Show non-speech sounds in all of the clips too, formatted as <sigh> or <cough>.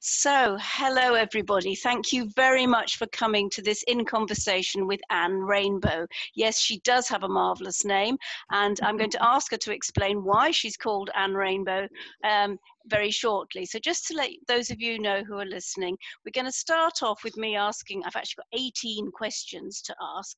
So, hello everybody. Thank you very much for coming to this in conversation with Anne Rainbow. Yes, she does have a marvelous name, and I'm going to ask her to explain why she's called Anne Rainbow um, very shortly. So, just to let those of you know who are listening, we're going to start off with me asking. I've actually got 18 questions to ask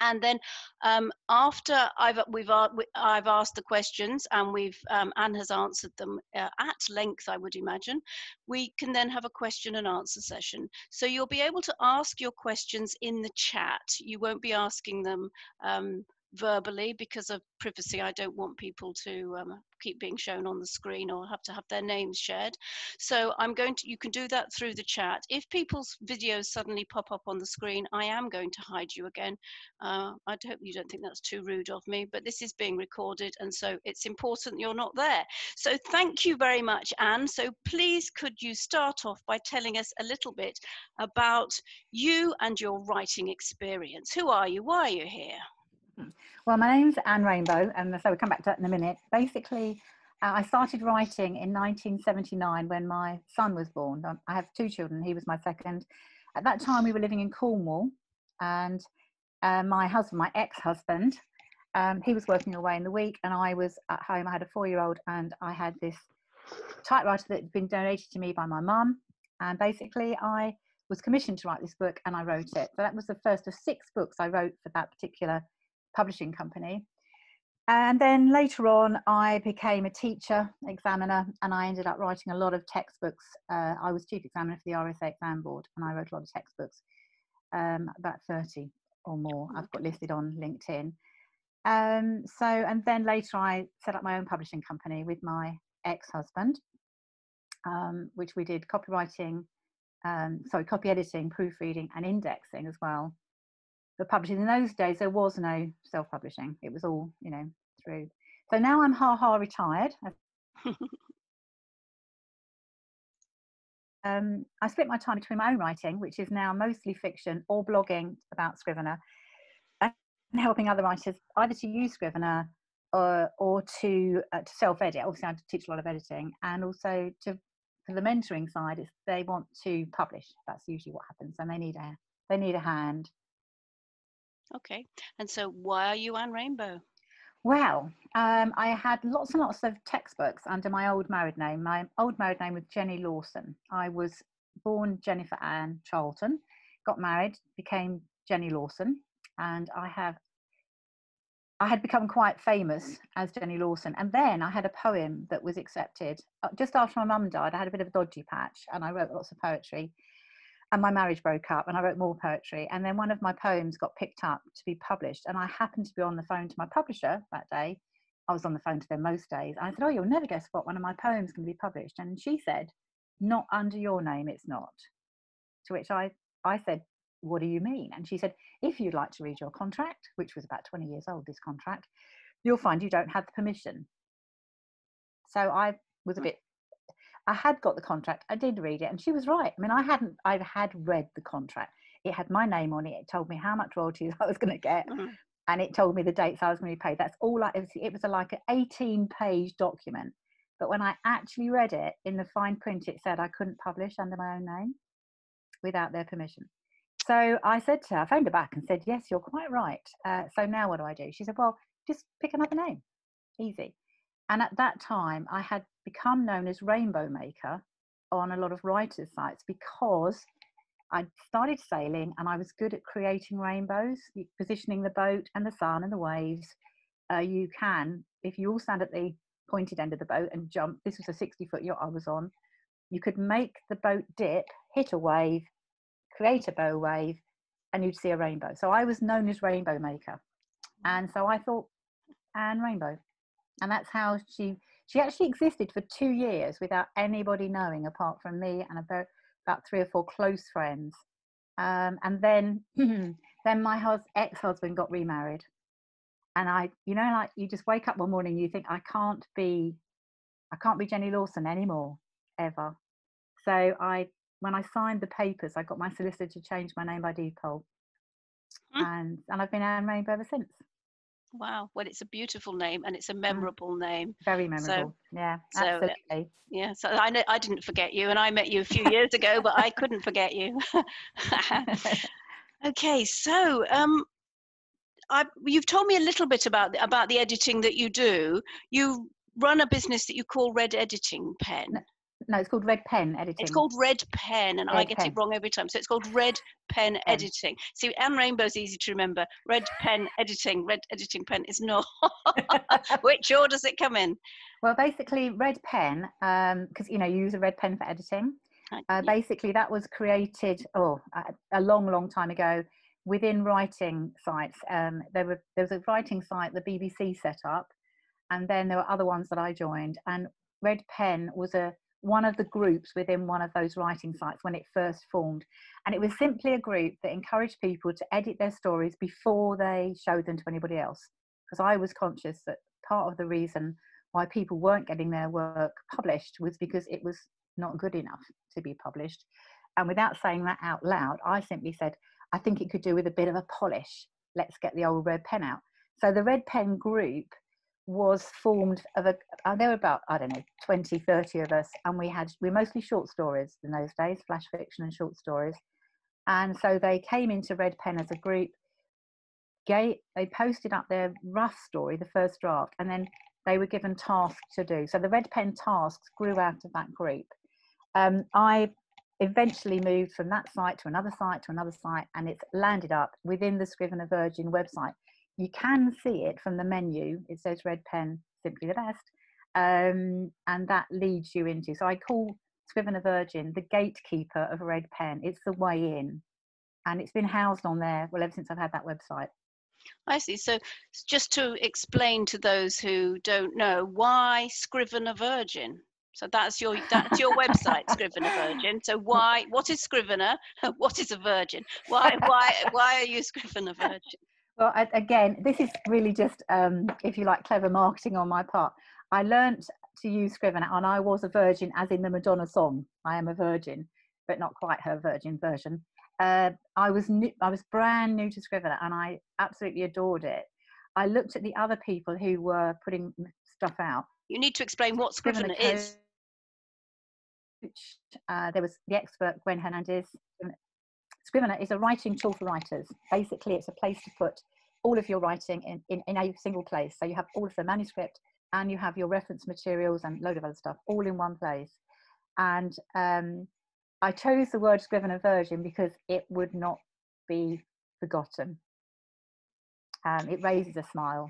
and then um, after I've we've I've asked the questions and we've um, Anne has answered them uh, at length, I would imagine. We can then have a question and answer session. So you'll be able to ask your questions in the chat. You won't be asking them um, verbally because of privacy. I don't want people to um, keep being shown on the screen or have to have their names shared. So I'm going to, you can do that through the chat. If people's videos suddenly pop up on the screen, I am going to hide you again. Uh, I hope you don't think that's too rude of me, but this is being recorded and so it's important you're not there. So thank you very much, Anne. So please could you start off by telling us a little bit about you and your writing experience. Who are you? Why are you here? Well, my name's Anne Rainbow, and so we'll come back to that in a minute. Basically, uh, I started writing in 1979 when my son was born. Um, I have two children, he was my second. At that time, we were living in Cornwall, and uh, my husband, my ex husband, um, he was working away in the week, and I was at home. I had a four year old, and I had this typewriter that had been donated to me by my mum. And basically, I was commissioned to write this book, and I wrote it. So that was the first of six books I wrote for that particular publishing company. And then later on, I became a teacher, examiner, and I ended up writing a lot of textbooks. Uh, I was chief examiner for the RSA exam board, and I wrote a lot of textbooks, um, about 30 or more. I've got listed on LinkedIn. Um, so, and then later, I set up my own publishing company with my ex husband, um, which we did copywriting, um, sorry, copy editing, proofreading, and indexing as well the publishing. In those days, there was no self publishing, it was all, you know, through. So now I'm ha ha retired. um, I split my time between my own writing, which is now mostly fiction, or blogging about Scrivener, and helping other writers either to use Scrivener or, or to, uh, to self edit. Obviously, I teach a lot of editing, and also to for the mentoring side, is they want to publish. That's usually what happens, and they need a they need a hand Okay. And so why are you Anne Rainbow? Well, um, I had lots and lots of textbooks under my old married name. My old married name was Jenny Lawson. I was born Jennifer Ann Charlton, got married, became Jenny Lawson, and I have I had become quite famous as Jenny Lawson. And then I had a poem that was accepted. Uh, just after my mum died, I had a bit of a dodgy patch and I wrote lots of poetry and my marriage broke up and I wrote more poetry. And then one of my poems got picked up to be published. And I happened to be on the phone to my publisher that day. I was on the phone to them most days. And I said, Oh, you'll never guess what one of my poems can be published. And she said, Not under your name, it's not. To which I, I said, What do you mean? And she said, If you'd like to read your contract, which was about 20 years old, this contract, you'll find you don't have the permission. So I was a hmm. bit I had got the contract. I did read it, and she was right. I mean, I hadn't. I had read the contract. It had my name on it. It told me how much royalties <laughs> I was going to get, mm-hmm. and it told me the dates I was going to be paid. That's all. I, it was, it was a, like an 18-page document. But when I actually read it in the fine print, it said I couldn't publish under my own name without their permission. So I said to her, I phoned her back and said, Yes, you're quite right. Uh, so now what do I do? She said, Well, just pick another name. Easy. And at that time, I had become known as Rainbow Maker on a lot of writers' sites because I started sailing and I was good at creating rainbows, positioning the boat and the sun and the waves. Uh, you can, if you all stand at the pointed end of the boat and jump, this was a 60 foot yacht I was on, you could make the boat dip, hit a wave, create a bow wave, and you'd see a rainbow. So I was known as Rainbow Maker. And so I thought, Anne Rainbow, and that's how she she actually existed for two years without anybody knowing apart from me and about about three or four close friends. Um, and then <clears throat> then my hus- ex-husband got remarried. And i you know like you just wake up one morning you think i can't be i can't be jenny lawson anymore ever. So i when i signed the papers i got my solicitor to change my name by default. Mm. and and i've been anne rainbow ever since Wow. Well, it's a beautiful name and it's a mm. memorable mm. name. Very memorable. So, yeah, so, absolutely. Yeah. So I know I didn't forget you, and I met you a few years ago, but I couldn't forget you. <laughs> okay. So, um, I, you've told me a little bit about about the editing that you do. You run a business that you call Red Editing Pen no, it's called Red Pen Editing. It's called Red Pen, and red I get pen. it wrong every time. So it's called Red Pen, pen. Editing. See, Anne Rainbow's easy to remember. Red Pen Editing. Red Editing Pen is not. <laughs> Which order does it come in? Well, basically, Red Pen, because um, you know you use a red pen for editing. Uh, basically, that was created oh a, a, long, long time ago within writing sites. Um, there were there was a writing site the BBC set up, and then there were other ones that I joined. And Red Pen was a one of the groups within one of those writing sites when it first formed. And it was simply a group that encouraged people to edit their stories before they showed them to anybody else. Because I was conscious that part of the reason why people weren't getting their work published was because it was not good enough to be published. And without saying that out loud, I simply said, I think it could do with a bit of a polish. Let's get the old red pen out. So the red pen group was formed of a uh, there were about i don't know 20 30 of us and we had we mostly short stories in those days flash fiction and short stories. And so they came into red pen as a group gay they posted up their rough story the first draft and then they were given tasks to do. So the red pen tasks grew out of that group. Um, i eventually moved from that site to another site to another site and it's landed up within the scrivener virgin website you can see it from the menu. It says red pen, simply the best. Um, and that leads you into, so I call Scrivener Virgin the gatekeeper of red pen. It's the way in. And it's been housed on there, well, ever since I've had that website. I see. So just to explain to those who don't know, why Scrivener Virgin? So that's your that's your website, Scrivener Virgin. So why what is Scrivener? <laughs> What is a virgin? Why why why are you Scrivener Virgin? Well, I, again, this is really just, um, if you like, clever marketing on my part. I learnt to use Scrivener, and I was a virgin, as in the Madonna song. I am a virgin, but not quite her virgin version. Uh, I was new, I was brand new to Scrivener, and I absolutely adored it. I looked at the other people who were putting stuff out. You need to explain what Scrivener, Scrivener is. Uh, there was the expert Gwen Hernandez, Scrivener is a writing tool for writers. Basically, it's a place to put all of your writing in, in, in a single place. So you have all of the manuscript and you have your reference materials and load of other stuff all in one place. And um, I chose the word Scrivener Virgin because it would not be forgotten. Um, it raises a smile.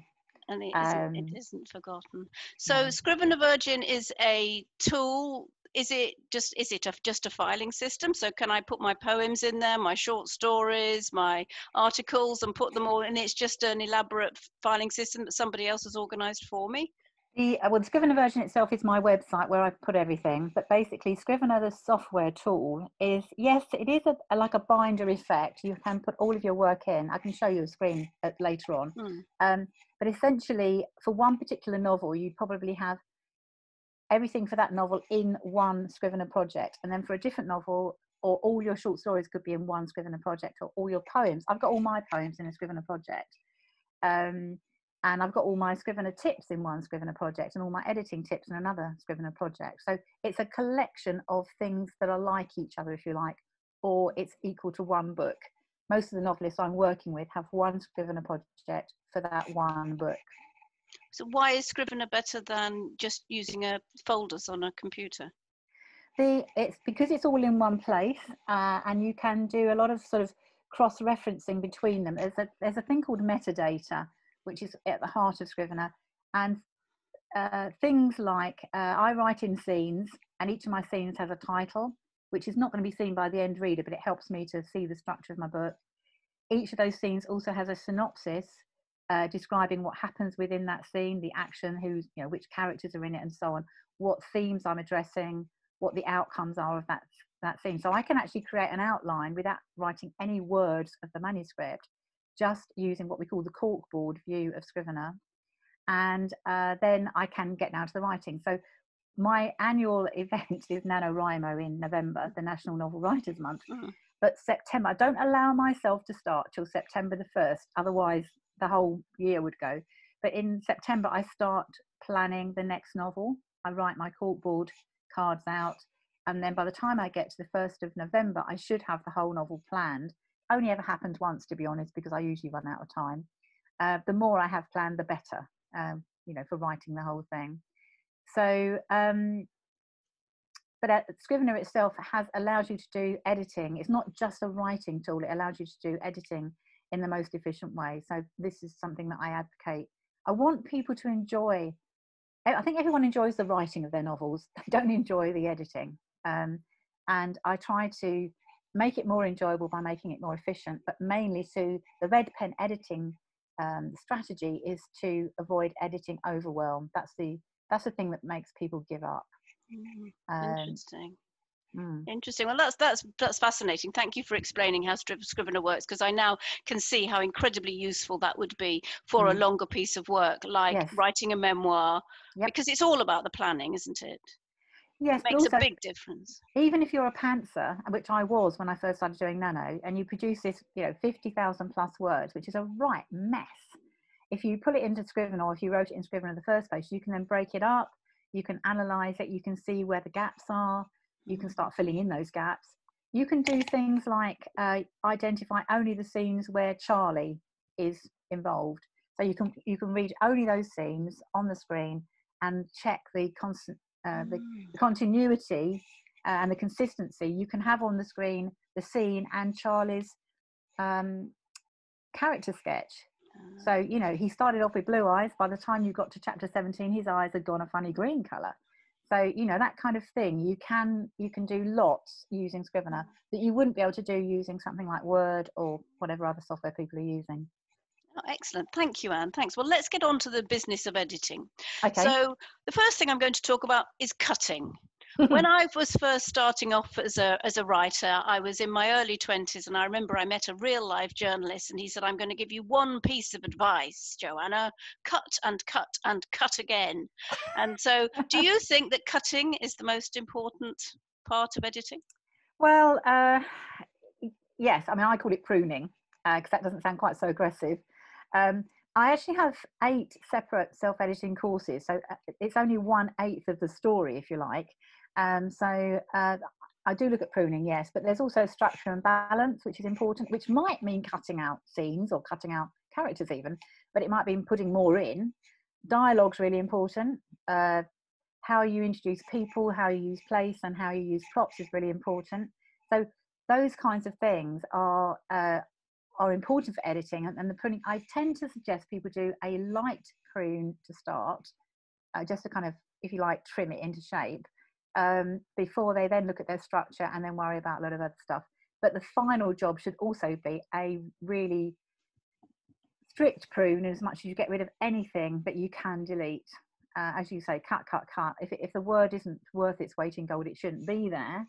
And it isn't, um, it isn't forgotten. So, no. Scrivener Virgin is a tool is it just is it a, just a filing system? So can i put my poems in there my short stories my articles and put them all and it's just an elaborate filing system that somebody else has organized for me? The uh, well the scrivener virgin itself is my website where i put everything but basically scrivener the software tool is yes it is a, a, like a binder effect. You can put all of your work in. I can show you a screen at, uh, later on. Mm. um, but essentially for one particular novel you probably have everything for that novel in one Scrivener project. And then for a different novel, or all your short stories could be in one Scrivener project, or all your poems. I've got all my poems in a Scrivener project. Um, and I've got all my Scrivener tips in one Scrivener project, and all my editing tips in another Scrivener project. So it's a collection of things that are like each other, if you like, or it's equal to one book. Most of the novelists I'm working with have one Scrivener project for that one book. So why is Scrivener better than just using a folders on a computer? The it's because it's all in one place, uh, and you can do a lot of sort of cross-referencing between them. There's a there's a thing called metadata, which is at the heart of Scrivener, and uh, things like uh, I write in scenes, and each of my scenes has a title, which is not going to be seen by the end reader, but it helps me to see the structure of my book. Each of those scenes also has a synopsis, uh, describing what happens within that scene, the action, who's, you know, which characters are in it, and so on, what themes I'm addressing, what the outcomes are of that that scene. So I can actually create an outline without writing any words of the manuscript, just using what we call the corkboard view of Scrivener, and uh, then I can get down to the writing. So my annual <laughs> event is NaNoWriMo in November, the National Novel Writers Month. Mm. But September, I don't allow myself to start till September the 1st, otherwise the whole year would go. But in September, I start planning the next novel. I write my corkboard cards out. And then by the time I get to the 1st of November, I should have the whole novel planned. Only ever happened once, to be honest, because I usually run out of time. Uh, the more I have planned, the better, um, you know, for writing the whole thing. So, um, but Scrivener itself has allowed you to do editing. It's not just a writing tool; it allows you to do editing in the most efficient way. So this is something that I advocate. I want people to enjoy. I think everyone enjoys the writing of their novels. <laughs> They don't enjoy the editing, um, and I try to make it more enjoyable by making it more efficient. But mainly, so the red pen editing um, strategy is to avoid editing overwhelm. That's the that's the thing that makes people give up. Mm, um, interesting. Mm. Interesting. Well, that's that's that's fascinating. Thank you for explaining how Scrivener works, because I now can see how incredibly useful that would be for mm. a longer piece of work, like yes. writing a memoir, yep. because it's all about the planning, isn't it? Yes, it makes also, a big difference. Even if you're a pantser, which I was when I first started doing Nano, and you produce this, you know, fifty thousand plus words, which is a right mess. If you put it into Scrivener, or if you wrote it in Scrivener in the first place, you can then break it up. You can analyze it. You can see where the gaps are you can start filling in those gaps. You can do things like uh, identify only the scenes where Charlie is involved. So you can you can read only those scenes on the screen and check the constant uh, the, mm. the, continuity uh, and the consistency. You can have on the screen the scene and Charlie's um, character sketch. So ah. you know he started off with blue eyes. By the time you got to chapter 17, his eyes had gone a funny green color so you know that kind of thing you can you can do lots using scrivener that you wouldn't be able to do using something like word or whatever other software people are using Oh, excellent. Thank you, Anne. Thanks. Well, let's get on to the business of editing. Okay. So, the first thing I'm going to talk about is cutting when <laughs> I was first starting off as a, as a writer, I was in my early 20s, and I remember I met a real life journalist, and he said, I'm going to give you one piece of advice, Joanna cut and cut and cut again. And so, do you <laughs> think that cutting is the most important part of editing? Well, uh, yes. I mean, I call it pruning because uh, that doesn't sound quite so aggressive. Um, I actually have eight separate self editing courses, so uh, it's only one eighth of the story, if you like. Um, so uh, I do look at pruning, yes, but there's also structure and balance, which is important, which might mean cutting out scenes or cutting out characters even, but it might mean putting more in. Dialogue's really important. Uh, how you introduce people, how you use place, and how you use props is really important. So those kinds of things are uh, are important for editing. And, and, the pruning, I tend to suggest people do a light prune to start, uh, just to kind of, if you like, trim it into shape um, before they then look at their structure and then worry about a lot of other stuff. But the final job should also be a really strict prune as much as you get rid of anything that you can delete. Uh, as you say, cut, cut, cut. If, if the word isn't worth its weight in gold, it shouldn't be there.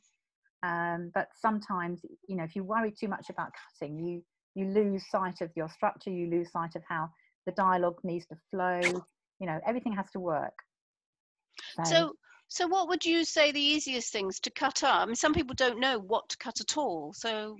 Um, but sometimes, you know, if you worry too much about cutting, you you lose sight of your structure. You lose sight of how the dialogue needs to flow. You know, everything has to work. So, so so, what would you say the easiest things to cut up? I mean, some people don't know what to cut at all. So,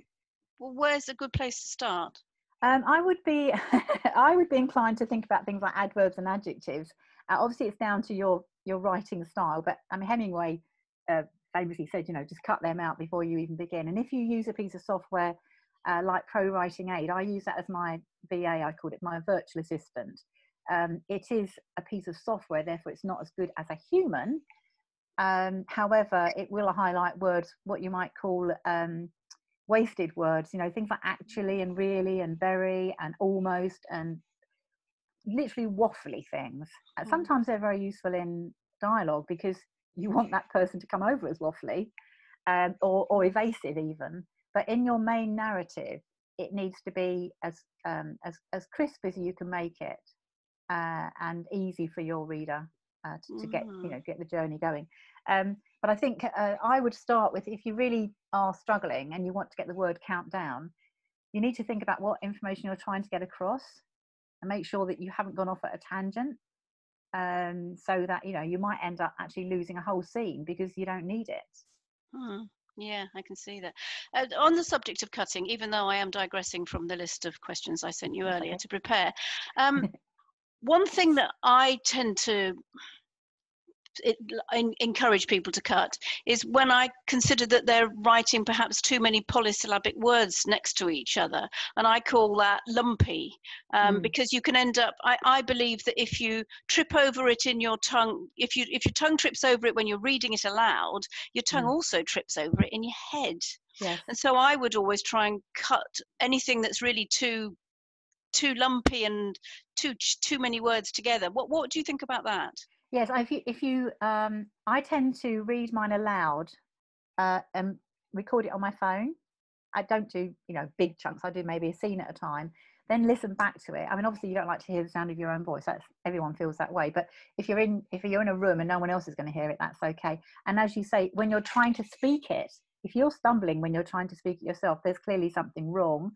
well, where's a good place to start? Um, I would be, <laughs> I would be inclined to think about things like adverbs and adjectives. Uh, obviously, it's down to your your writing style. But I mean, Hemingway uh, famously said, you know, just cut them out before you even begin. And if you use a piece of software uh, like Pro Writing Aid, I use that as my VA. I call it my virtual assistant. Um, it is a piece of software, therefore, it's not as good as a human um, however, it will highlight words, what you might call um, wasted words, you know, things like actually and really and very and almost and literally waffly things. Mm. Sometimes they're very useful in dialogue because you want that person to come over as waffly um, or, or evasive even. But in your main narrative, it needs to be as, um, as, as crisp as you can make it uh, and easy for your reader uh, to, to, get you mm. know get the journey going. Um, but I think uh, I would start with if you really are struggling and you want to get the word count down, you need to think about what information you're trying to get across and make sure that you haven't gone off at a tangent. Um, so that you know you might end up actually losing a whole scene because you don't need it. Hmm. Yeah, I can see that. Uh, on the subject of cutting, even though I am digressing from the list of questions I sent you earlier to prepare, um, <laughs> one thing that I tend to it, encourage people to cut is when I consider that they're writing perhaps too many polysyllabic words next to each other, and I call that lumpy um, mm. because you can end up. I, I believe that if you trip over it in your tongue, if you if your tongue trips over it when you're reading it aloud, your tongue mm. also trips over it in your head. Yes. And so I would always try and cut anything that's really too too lumpy and too too many words together. What what do you think about that? Yes, if you, if you um, I tend to read mine aloud uh, and record it on my phone. I don't do, you know, big chunks. I do maybe a scene at a time. Then listen back to it. I mean, obviously, you don't like to hear the sound of your own voice. That's everyone feels that way. But if you're in, if you're in a room and no one else is going to hear it, that's okay. And as you say, when you're trying to speak it, if you're stumbling when you're trying to speak it yourself, there's clearly something wrong.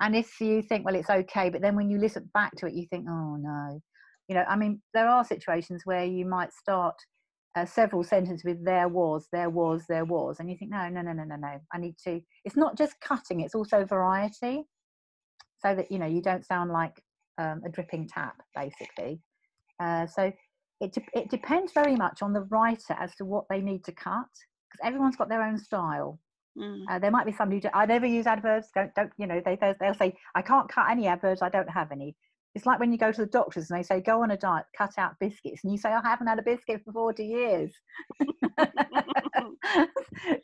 And if you think, well, it's okay, but then when you listen back to it, you think, oh no, you know i mean there are situations where you might start uh, several sentences with there was there was there was and you think no no no no no no i need to it's not just cutting it's also variety so that you know you don't sound like um, a dripping tap basically uh, so it, de- it depends very much on the writer as to what they need to cut because everyone's got their own style Mm. Uh, there might be somebody who I never use adverbs. Don't, don't you know? They they'll say I can't cut any adverbs. I don't have any. It's like when you go to the doctors and they say, go on a diet, cut out biscuits. And you say, I haven't had a biscuit for 40 years. <laughs>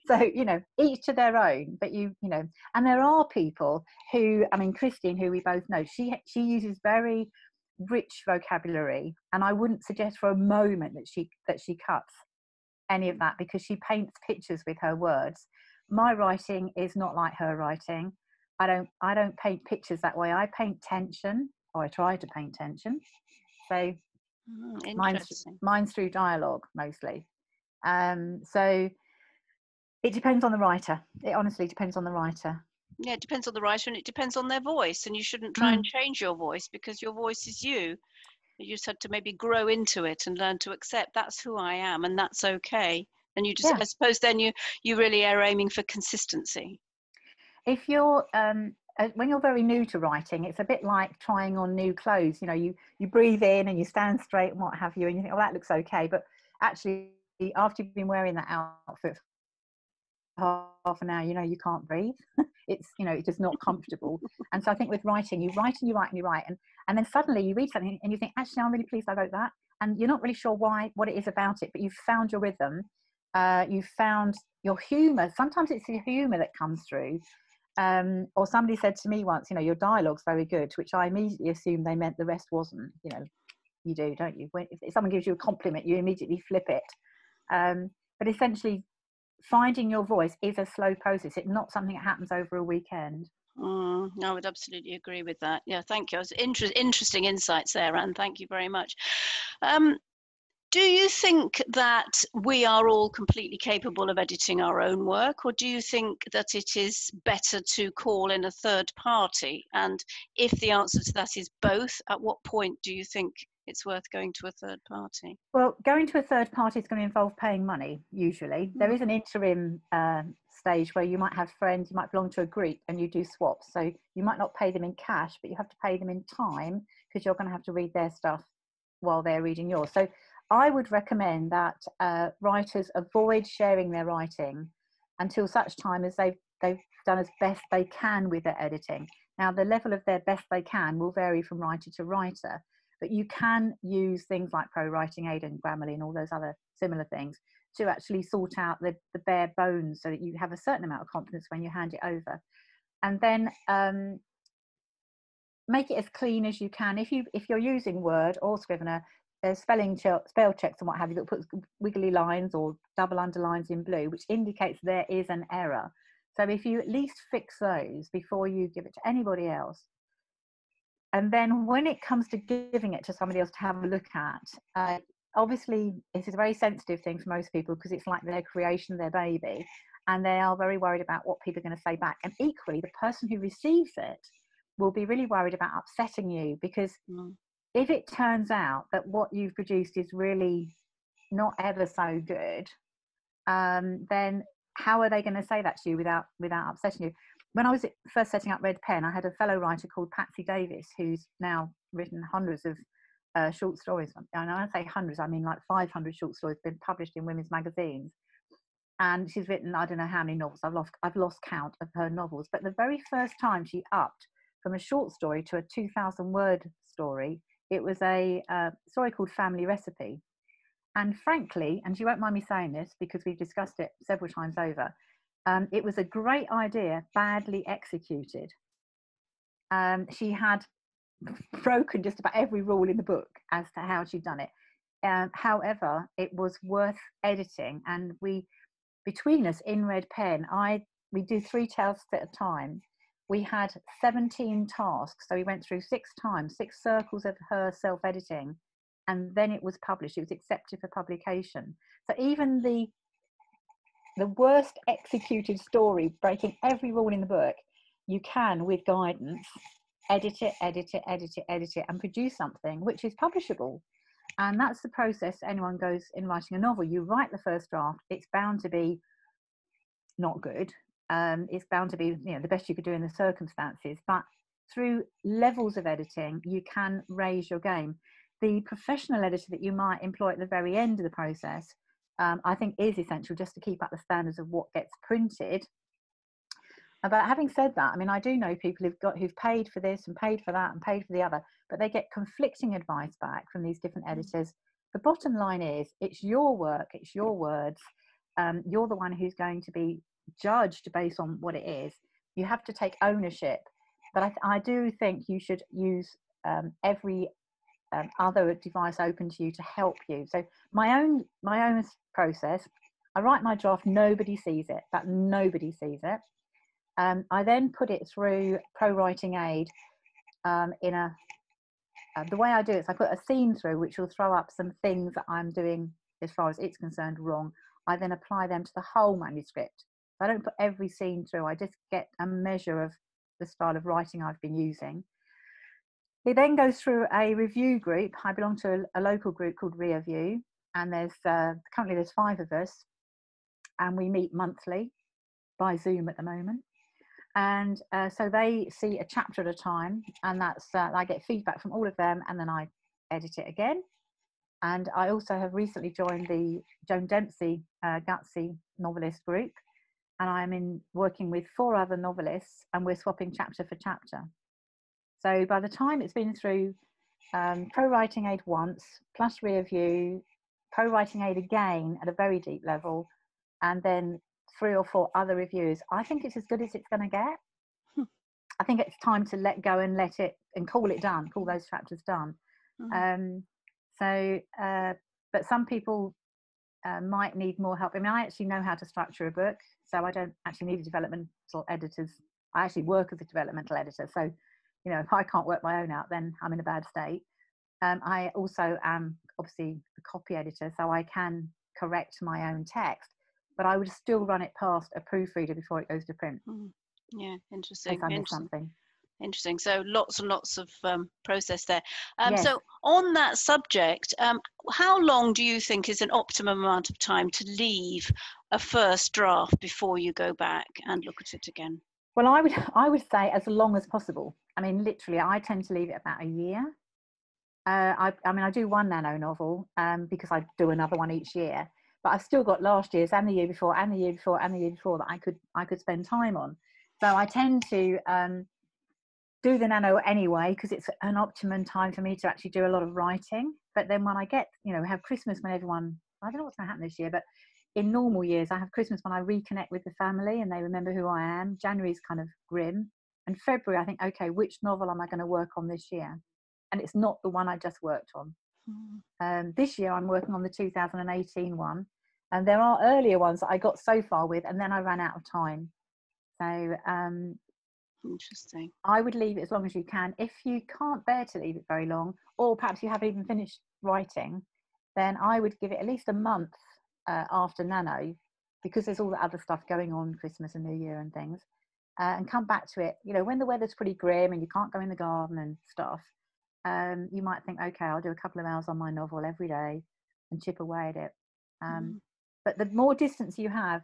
so, you know, each to their own. But you, you know, and there are people who, I mean, Christine, who we both know, she, she uses very rich vocabulary. And I wouldn't suggest for a moment that she, that she cuts any of that because she paints pictures with her words. My writing is not like her writing. I don't I don't paint pictures that way. I paint tension or I try to paint tension. So mm, mine's, mine's through dialogue mostly. Um, so it depends on the writer. It honestly depends on the writer. Yeah, it depends on the writer and it depends on their voice. And you shouldn't try mm. and change your voice because your voice is you. You just had to maybe grow into it and learn to accept that's who I am and that's okay. And you just, yeah. I suppose, then you you really are aiming for consistency. If you're um, when you're very new to writing, it's a bit like trying on new clothes. You know, you you breathe in and you stand straight and what have you, and you think, oh, that looks okay. But actually, after you've been wearing that outfit for half an hour, you know, you can't breathe. <laughs> it's you know, it's just not comfortable. and so I think with writing, you write and you write and you write, and and then suddenly you read something and you think, actually, I'm really pleased I wrote that, and you're not really sure why, what it is about it, but you've found your rhythm. Uh, you've found your humor. Sometimes it's the humor that comes through um, or somebody said to me once, you know, your dialogue's very good, which I immediately assumed they meant the rest wasn't. You know, you do, don't you? When, if someone gives you a compliment, you immediately flip it. Um, but essentially, finding your voice is a slow process. It's not something that happens over a weekend. Mm, I would absolutely agree with that. Yeah, thank you. It was inter- interesting insights there, Anne. Thank you very much. Um, do you think that we are all completely capable of editing our own work, or do you think that it is better to call in a third party? And if the answer to that is both, at what point do you think it's worth going to a third party? Well, going to a third party is going to involve paying money, usually. Mm. There is an interim uh, stage where you might have friends, you might belong to a group and you do swaps. So you might not pay them in cash, but you have to pay them in time because you're going to have to read their stuff while they're reading yours. So I would recommend that uh, writers avoid sharing their writing until such time as they've, they've done as best they can with their editing. Now, the level of their best they can will vary from writer to writer, but you can use things like Pro Writing Aid and Grammarly and all those other similar things to actually sort out the, the bare bones so that you have a certain amount of confidence when you hand it over. And then um, make it as clean as you can. If you if you're using Word or Scrivener, there's spelling spell checks and what have you that puts wiggly lines or double underlines in blue, which indicates there is an error. So if you at least fix those before you give it to anybody else, and then when it comes to giving it to somebody else to have a look at, uh, obviously this is a very sensitive thing for most people because it's like their creation, their baby, and they are very worried about what people are going to say back. And equally, the person who receives it will be really worried about upsetting you because mm if it turns out that what you've produced is really not ever so good, um, then how are they going to say that to you without without upsetting you? When I was first setting up Red Pen, I had a fellow writer called Patsy Davis, who's now written hundreds of uh, short stories. And I say hundreds, I mean like 500 short stories been published in women's magazines. And she's written I don't know how many novels. I've lost I've lost count of her novels. But the very first time she upped from a short story to a 2,000 word story, it was a uh, story called Family Recipe. And frankly, and you won't mind me saying this because we've discussed it several times over, um, it was a great idea, badly executed. Um, she had <laughs> broken just about every rule in the book as to how she'd done it. Um, however, it was worth editing, and we, between us in Red Pen, I we do three tasks at a time. We had 17 tasks, so we went through six times, six circles of her self-editing, and then it was published. It was accepted for publication. So even the the worst executed story, breaking every rule in the book, you can, with guidance, edit it, edit it, edit it, edit it, and produce something which is publishable. And that's the process anyone goes in writing a novel. You write the first draft, it's bound to be not good. Um, it's bound to be you know the best you could do in the circumstances. But through levels of editing, you can raise your game. The professional editor that you might employ at the very end of the process, um, I think, is essential just to keep up the standards of what gets printed but having said that, I mean, I do know people who've got who've paid for this and paid for that and paid for the other, but they get conflicting advice back from these different mm. editors. The bottom line is, it's your work, it's your words. Um, you're the one who's going to be judged based on what it is. You have to take ownership. But I, I do think you should use um, every um, other device open to you to help you. So my own my own process, I write my draft. Nobody sees it, but nobody sees it. Um, I then put it through Pro Writing Aid um, in a. Uh, the way I do it is I put a theme through, which will throw up some things that I'm doing as far as it's concerned wrong. I then apply them to the whole manuscript. I don't put every scene through. I just get a measure of the style of writing I've been using. It then goes through a review group. I belong to a, a local group called Rearview, and there's uh, currently there's five of us, and we meet monthly by Zoom at the moment and uh, so they see a chapter at a time and that's uh, i get feedback from all of them and then i edit it again and i also have recently joined the joan dempsey uh, gutsy novelist group and i'm in working with four other novelists and we're swapping chapter for chapter so by the time it's been through um, pro writing aid once plus Rearview pro writing aid again at a very deep level and then three or four other reviews, I think it's as good as it's going to get. Hmm. I think it's time to let go and let it and call it done, call those chapters done. Mm-hmm. Um, so, uh, but some people uh, might need more help. I mean, I actually know how to structure a book, so I don't actually need a developmental editors. I actually work as a developmental editor, so you know, if I can't work my own out, then I'm in a bad state. Um, I also am obviously a copy editor, so I can correct my own text but I would still run it past a proofreader before it goes to print. Mm. Yeah, interesting. I interesting. something. Interesting. So lots and lots of um, process there. Um, yes. So on that subject, um, how long do you think is an optimum amount of time to leave a first draft before you go back and look at it again? Well, I would I would say as long as possible. I mean, literally, I tend to leave it about a year. Uh, I, I mean, I do one nano novel um, because I do another one each year but I've still got last year's and the year before and the year before and the year before that I could I could spend time on. So I tend to um, do the nano anyway because it's an optimum time for me to actually do a lot of writing. But then when I get, you know, have Christmas when everyone, I don't know what's going to happen this year, but in normal years, I have Christmas when I reconnect with the family and they remember who I am. January is kind of grim. And February, I think, okay, which novel am I going to work on this year? And it's not the one I just worked on. Mm. Um, this year, I'm working on the 2018 one and there are earlier ones that I got so far with, and then I ran out of time. So, um, interesting. I would leave it as long as you can. If you can't bear to leave it very long, or perhaps you haven't even finished writing, then I would give it at least a month uh, after Nano, because there's all the other stuff going on, Christmas and New Year and things, uh, and come back to it. You know, when the weather's pretty grim and you can't go in the garden and stuff, um, you might think, okay, I'll do a couple of hours on my novel every day and chip away at it. Um, mm but the more distance you have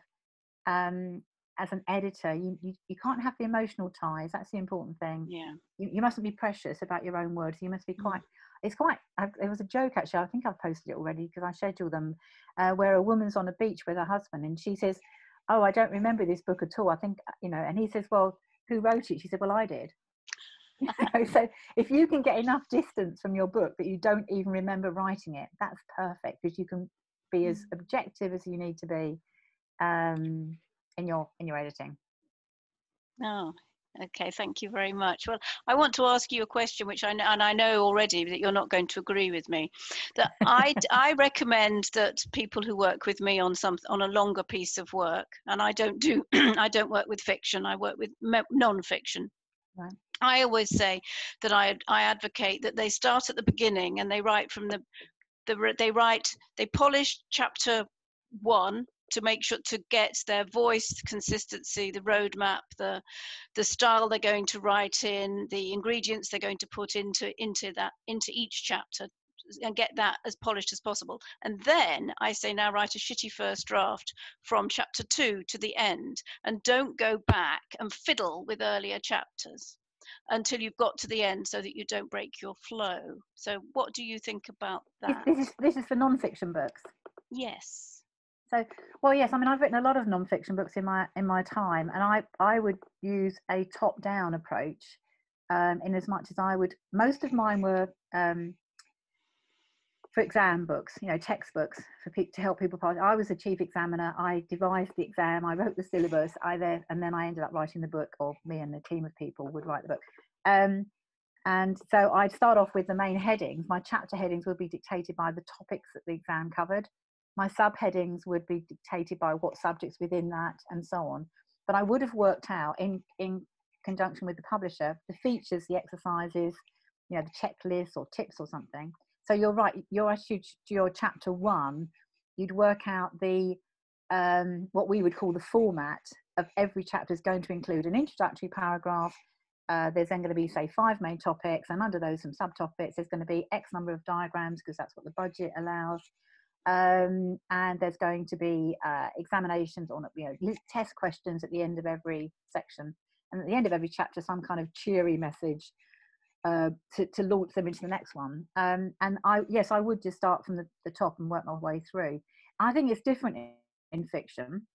um, as an editor, you, you, you can't have the emotional ties. That's the important thing. Yeah. You, you mustn't be precious about your own words. You must be quite. Mm. It's quite. it was a joke actually. I think I've posted it already because I schedule them, uh, where a woman's on a beach with her husband and she says, "Oh, I don't remember this book at all. I think you know." And he says, "Well, who wrote it?" She said, "Well, I did." <laughs> so if you can get enough distance from your book that you don't even remember writing it, that's perfect because you can be as mm. objective as you need to be um, in your in your editing. Oh, okay. Thank you very much. Well, I want to ask you a question, which I know, and I know already that you're not going to agree with me. That I I recommend that people who work with me on some on a longer piece of work, and I don't do <clears throat> I don't work with fiction. I work with non-fiction. Right. I always say that I I advocate that they start at the beginning and they write from the the they write they polish chapter one to make sure to get their voice consistency the roadmap the the style they're going to write in the ingredients they're going to put into into that into each chapter and get that as polished as possible. And then i say now write a shitty first draft from chapter 2 to the end and don't go back and fiddle with earlier chapters until you've got to the end so that you don't break your flow. So what do you think about that? this is this is for non-fiction books? Yes so, well, yes. I mean, I've written a lot of non-fiction books in my in my time, and I I would use a top-down approach, um, in as much as I would. Most of mine were um, for exam books, you know, textbooks for to help people pass. I was a chief examiner. I devised the exam. I wrote the syllabus. I there, and then I ended up writing the book, or me and the team of people would write the book. Um, and so I'd start off with the main headings. My chapter headings would be dictated by the topics that the exam covered my subheadings would be dictated by what subjects within that and so on. But I would have worked out in, in conjunction with the publisher the features, the exercises, you know, the checklist or tips or something. So you're right, your to your chapter one, you'd work out the um, what we would call the format of every chapter is going to include an introductory paragraph. Uh, there's then going to be, say, five main topics, and under those, some subtopics. There's going to be X number of diagrams because that's what the budget allows um, and there's going to be uh, examinations on you know test questions at the end of every section and at the end of every chapter some kind of cheery message uh, to, to launch them into the next one. Um, and i yes i would just start from the, the top and work my way through. I think it's different in, in fiction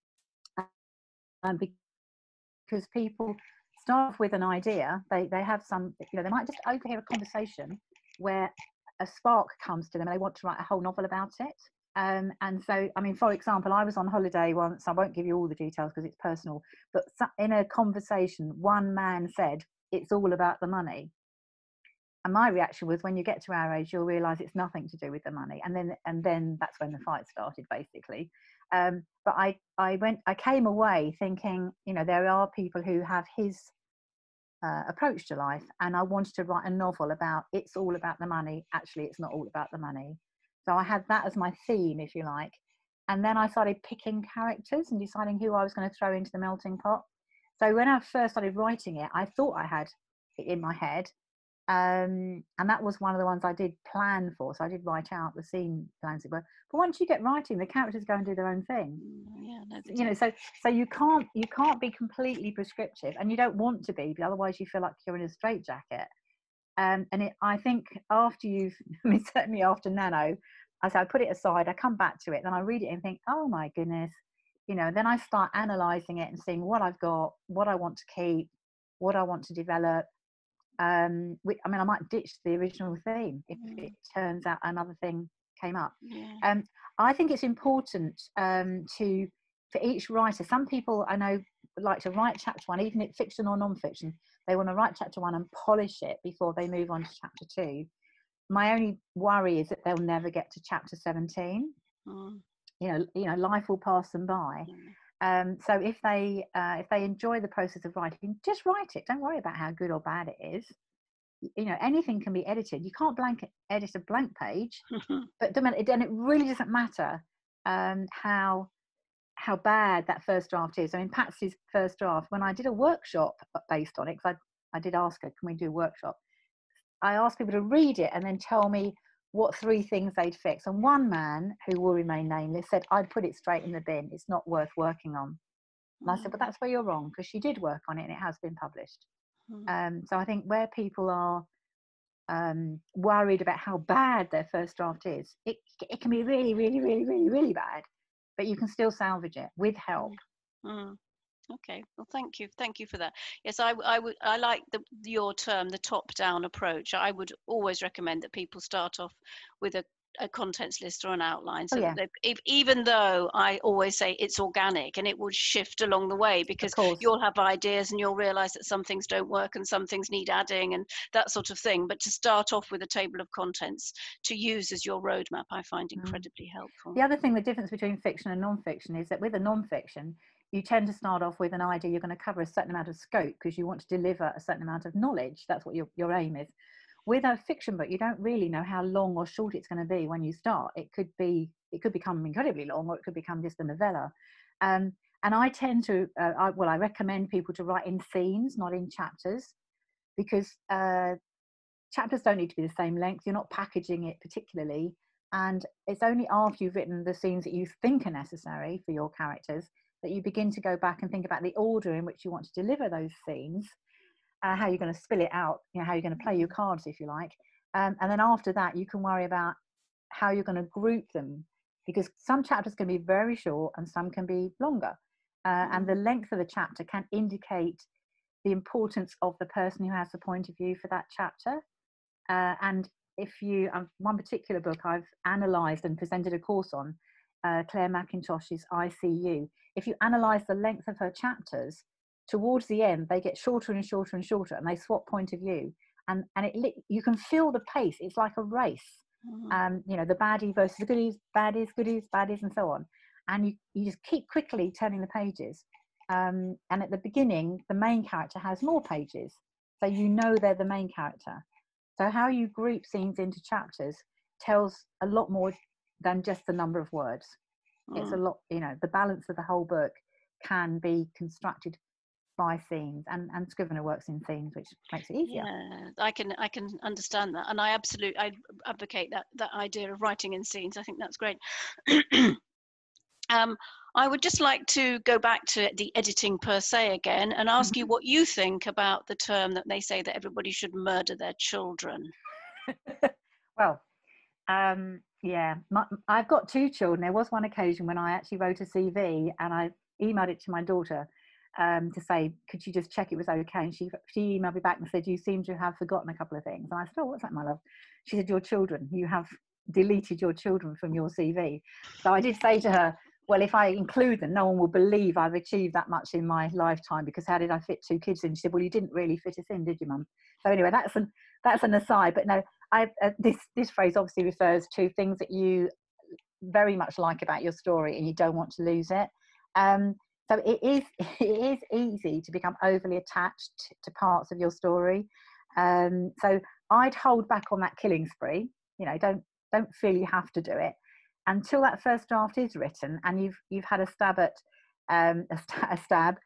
um, because people start off with an idea they, they have some you know they might just overhear a conversation where a spark comes to them and they want to write a whole novel about it um, and so, I mean, for example, I was on holiday once. I won't give you all the details because it's personal. But in a conversation, one man said, "It's all about the money." And my reaction was, when you get to our age, you'll realise it's nothing to do with the money. And then, and then that's when the fight started, basically. Um, but I, I went, I came away thinking, you know, there are people who have his uh, approach to life, and I wanted to write a novel about it's all about the money. Actually, it's not all about the money so I had that as my theme, if you like. And then I started picking characters and deciding who I was going to throw into the melting pot. So when I first started writing it, I thought I had it in my head. Um, and that was one of the ones I did plan for. So I did write out the scene plans. But once you get writing, the characters go and do their own thing. Mm, yeah, you know, so so you can't you can't be completely prescriptive, and you don't want to be, but otherwise you feel like you're in a straitjacket. Um, and it, I think after you've, I mean, certainly after Nano, I say I put it aside, I come back to it, then I read it and think, oh my goodness, you know, then I start analyzing it and seeing what I've got, what I want to keep, what I want to develop. Um, I mean, I might ditch the original theme if mm. it turns out another thing came up. Yeah. Um, I think it's important um, to, for each writer, some people I know like to write chapter one, even if fiction or non-fiction, they want to write chapter one and polish it before they move on to chapter two. My only worry is that they'll never get to chapter 17. Mm. You know, you know, life will pass them by. Mm. Um, so if they uh, if they enjoy the process of writing, just write it. Don't worry about how good or bad it is. You know, anything can be edited. You can't blank edit a blank page, <laughs> but then it really doesn't matter um, how how bad that first draft is. I mean, Patsy's first draft, when I did a workshop based on it, because I, I did ask her, can we do a workshop? I asked people to read it and then tell me what three things they'd fix. And one man, who will remain nameless, said, I'd put it straight in the bin. It's not worth working on. And I said, but that's where you're wrong because she did work on it and it has been published. Mm. Um, so I think where people are um, worried about how bad their first draft is, it, it can be really, really, really, really, really bad, but you can still salvage it with help. Mm. Okay, well, thank you, thank you for that. Yes, I, I would, I like the your term, the top-down approach. I would always recommend that people start off with a a contents list or an outline so Oh, yeah. they, if, even though i always say it's organic and it will shift along the way because you'll have ideas and you'll realize that some things don't work and some things need adding and that sort of thing but to start off with a table of contents to use as your roadmap i find Mm. incredibly helpful The other thing, the difference between fiction and non-fiction is that with a non-fiction, you tend to start off with an idea you're going to cover a certain amount of scope because you want to deliver a certain amount of knowledge. That's what your, your aim is. With a fiction book, you don't really know how long or short it's going to be when you start. It could be, it could become incredibly long, or it could become just a novella. Um, and I tend to, uh, I, well, I recommend people to write in scenes, not in chapters, because uh, chapters don't need to be the same length. You're not packaging it particularly and it's only after you've written the scenes that you think are necessary for your characters that you begin to go back and think about the order in which you want to deliver those scenes uh, how you're going to spill it out you know how you're going to play your cards if you like. Um, and then after that you can worry about how you're going to group them because some chapters can be very short and some can be longer. Uh, and the length of the chapter can indicate the importance of the person who has the point of view for that chapter. Uh, and if you um, one particular book I've analysed and presented a course on, uh, Clare Mackintosh's ICU. If you analyse the length of her chapters, towards the end they get shorter and shorter and shorter, and they swap point of view, and and it you can feel the pace. It's like a race. Mm. Um, you know, the baddie versus the goodies, baddies, goodies, baddies, and so on. And you you just keep quickly turning the pages. Um, and at the beginning, the main character has more pages, so you know they're the main character. So how you group scenes into chapters tells a lot more than just the number of words. It's a Mm. lot, you know, the balance of the whole book can be constructed by themes and, and Scrivener works in themes which makes it easier. Yeah, I can I can understand that, and I absolutely I advocate that that idea of writing in scenes. I think that's great. <clears throat> um, I would just like to go back to the editing per se again and ask Mm-hmm. you what you think about the term that they say that everybody should murder their children. <laughs> well, um, yeah, my, I've got two children. There was one occasion when I actually wrote a CV and I emailed it to my daughter um, to say, could you just check it was okay? And she she emailed me back and said, you seem to have forgotten a couple of things. And I said, oh, what's that, my love? She said, your children. You have deleted your children from your CV. So I did say to her, well, if I include them, no one will believe I've achieved that much in my lifetime because how did I fit two kids in? She said, well, you didn't really fit us in, did you, mum? So anyway, that's an that's an aside. But no, I uh, this this phrase obviously refers to things that you very much like about your story and you don't want to lose it. Um, so it is <laughs> it is easy to become overly attached to parts of your story. Um, so I'd hold back on that killing spree. You know, don't don't feel you have to do it until that first draft is written and you've you've had a stab at um, a, sta- a stab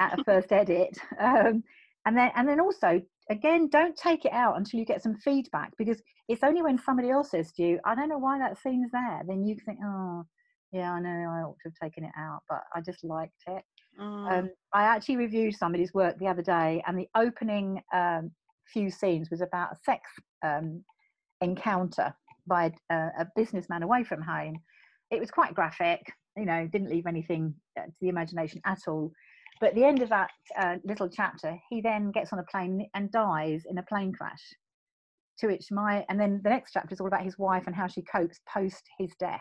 at a <laughs> first edit. Um, and then and then also again don't take it out until you get some feedback because it's only when somebody else says to you i don't know why that scene's there then you think oh yeah i know i ought to have taken it out but i just liked it Mm. um, i actually reviewed somebody's work the other day and the opening um, few scenes was about a sex um, encounter by a, a businessman away from home it was quite graphic you know didn't leave anything uh, to the imagination at all but at the end of that uh, little chapter, he then gets on a plane and dies in a plane crash. To which my, and then the next chapter is all about his wife and how she copes post his death.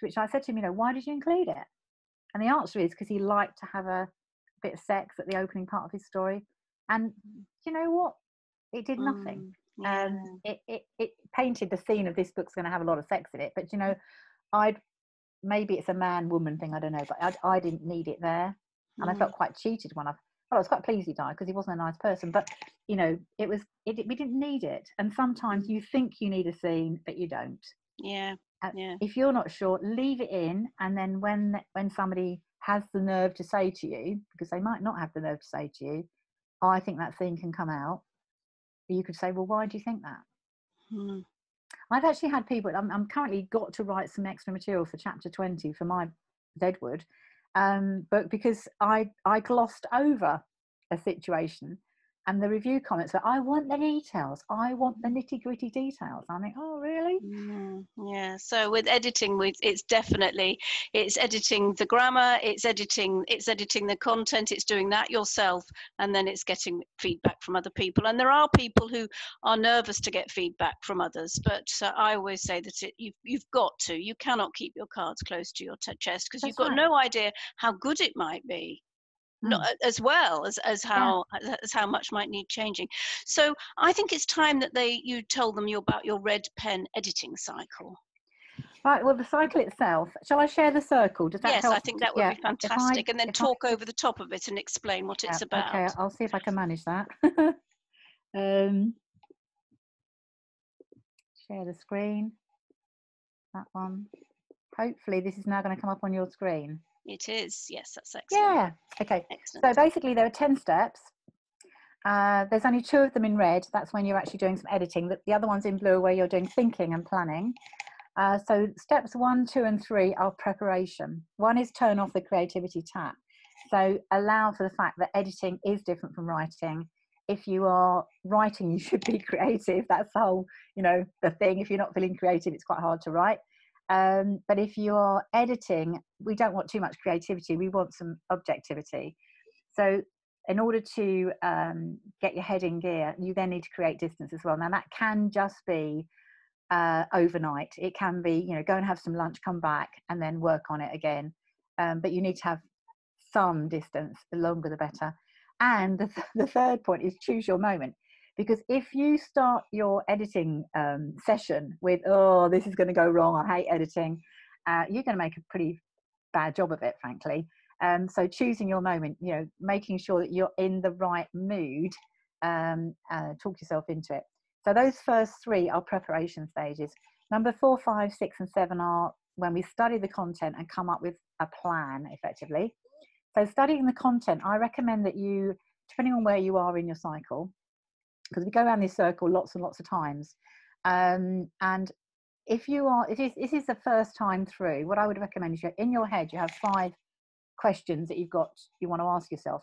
To which I said to him, you know, why did you include it? And the answer is because he liked to have a bit of sex at the opening part of his story. And you know what? It did nothing. Mm, yeah. Um, it, it, it painted the scene of this book's going to have a lot of sex in it. But you know, I'd, maybe it's a man woman thing, I don't know, but I, I didn't need it there and I Mm. felt quite cheated when I. Well, I was quite pleased he died because he wasn't a nice person, but you know, it was. It, we didn't need it, and sometimes you think you need a scene, but you don't. yeah, yeah. If you're not sure, leave it in, and then when when somebody has the nerve to say to you, because they might not have the nerve to say to you, I think that thing can come out. You could say, well, why do you think that? Mm. I've actually had people. I'm, I'm currently got to write some extra material for chapter 20 for my Deadwood, um, but because I I glossed over a situation and the review comments were, I want the details. I want the nitty gritty details. I think, oh, really? Mm, yeah. So with editing, with it's definitely it's editing the grammar, it's editing, it's editing the content, it's doing that yourself, and then it's getting feedback from other people. And there are people who are nervous to get feedback from others, but uh, I always say that it, you've you've got to. You cannot keep your cards close to your t- chest because you've got right. no idea how good it might be not, mm. as well as, as how yeah. as how much might need changing. So I think it's time that they you told them you about your red pen editing cycle. Right. Well, the cycle itself. Shall I share the circle? Does that yes, help? I think that would yeah. be fantastic. I, and then talk I, over the top of it and explain what yeah, it's about. Okay, I'll see if I can manage that. <laughs> um, share the screen. That one. Hopefully, this is now going to come up on your screen. It is. Yes, that's excellent. Yeah. Okay. Excellent. So basically, there are 10 steps. Uh, there's only two of them in red. That's when you're actually doing some editing. The, the other one's in blue where you're doing thinking and planning. Uh, so steps one, two, and three are preparation. One is turn off the creativity tap. So allow for the fact that editing is different from writing. If you are writing, <laughs> you should be creative. That's the whole, you know, the thing. If you're not feeling creative, it's quite hard to write. Um, but if you're editing, we don't want too much creativity. We want some objectivity. So in order to um, get your head in gear, you then need to create distance as well. Now that can just be uh, overnight. It can be, you know, go and have some lunch, come back, and then work on it again. Um, but you need to have some distance. The longer, the better. And the, th- the third point is choose your moment because if you start your editing um, session with oh this is going to go wrong i hate editing uh, you're going to make a pretty bad job of it frankly. Um, so choosing your moment you know making sure that you're in the right mood um, uh, talk yourself into it. So those first three are preparation stages. Number four five six and seven are when we study the content and come up with a plan effectively. So studying the content i recommend that you depending on where you are in your cycle because we go around this circle lots and lots of times. Um, and if you are, it is, this is the first time through, what I would recommend is you in your head, you have five questions that you've got, you want to ask yourself.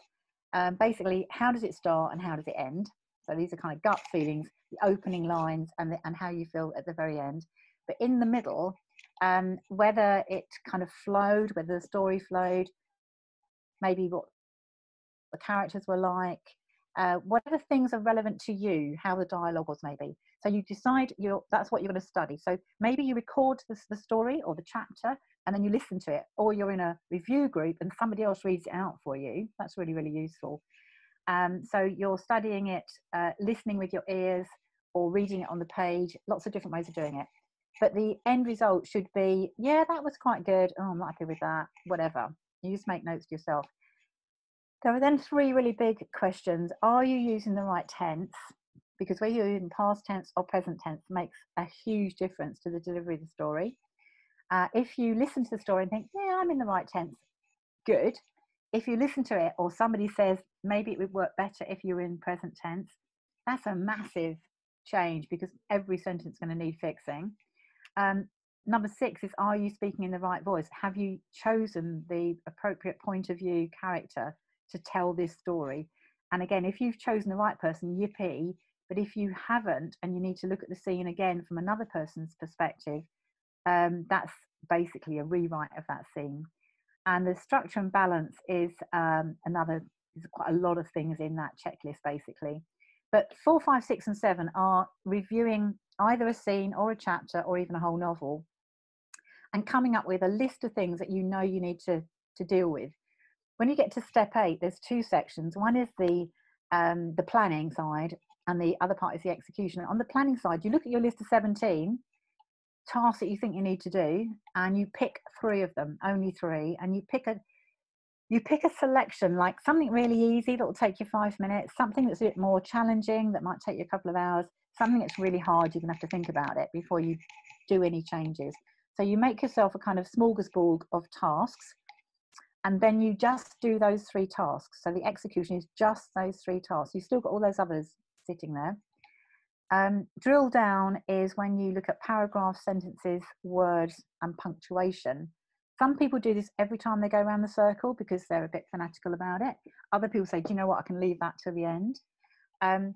Um, basically, how does it start and how does it end? So these are kind of gut feelings, the opening lines, and, the, and how you feel at the very end. But in the middle, um, whether it kind of flowed, whether the story flowed, maybe what the characters were like, uh, whatever things are relevant to you, how the dialogue was maybe. So you decide you're, that's what you're going to study. So maybe you record the, the story or the chapter and then you listen to it, or you're in a review group and somebody else reads it out for you. That's really, really useful. Um, so you're studying it, uh, listening with your ears, or reading it on the page. Lots of different ways of doing it. But the end result should be, yeah, that was quite good. Oh, I'm not happy with that. Whatever. You just make notes to yourself. There are then three really big questions. Are you using the right tense? Because whether you're using past tense or present tense makes a huge difference to the delivery of the story. Uh, if you listen to the story and think, yeah, I'm in the right tense, good. If you listen to it or somebody says, maybe it would work better if you're in present tense, that's a massive change because every sentence is going to need fixing. Um, number six is, are you speaking in the right voice? Have you chosen the appropriate point of view character to tell this story. And again, if you've chosen the right person, yippee. But if you haven't and you need to look at the scene again from another person's perspective, um, that's basically a rewrite of that scene. And the structure and balance is um, another, there's quite a lot of things in that checklist basically. But four, five, six, and seven are reviewing either a scene or a chapter or even a whole novel and coming up with a list of things that you know you need to, to deal with when you get to step eight, there's two sections. One is the um, the planning side, and the other part is the execution. On the planning side, you look at your list of 17 tasks that you think you need to do, and you pick three of them, only three, and you pick a you pick a selection like something really easy that will take you five minutes, something that's a bit more challenging that might take you a couple of hours, something that's really hard you're gonna have to think about it before you do any changes. So you make yourself a kind of smorgasbord of tasks and then you just do those three tasks. So the execution is just those three tasks. You've still got all those others sitting there. Um, drill down is when you look at paragraphs, sentences, words, and punctuation. Some people do this every time they go around the circle because they're a bit fanatical about it. Other people say, do you know what, I can leave that till the end. Um,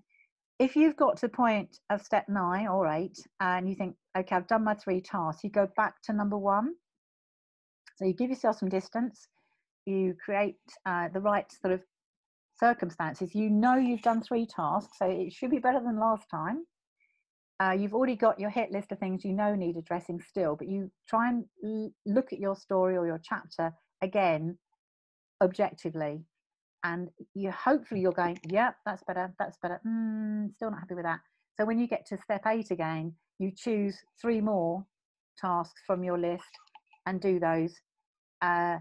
if you've got to the point of step nine or eight and you think, okay, I've done my three tasks, you go back to number one. So you give yourself some distance, you create uh, the right sort of circumstances. You know you've done three tasks, so it should be better than last time. Uh, you've already got your hit list of things you know need addressing still, but you try and l- look at your story or your chapter again objectively and you hopefully you're going yeah that's better that's better mm, still not happy with that so when you get to step eight again you choose three more tasks from your list and do those uh,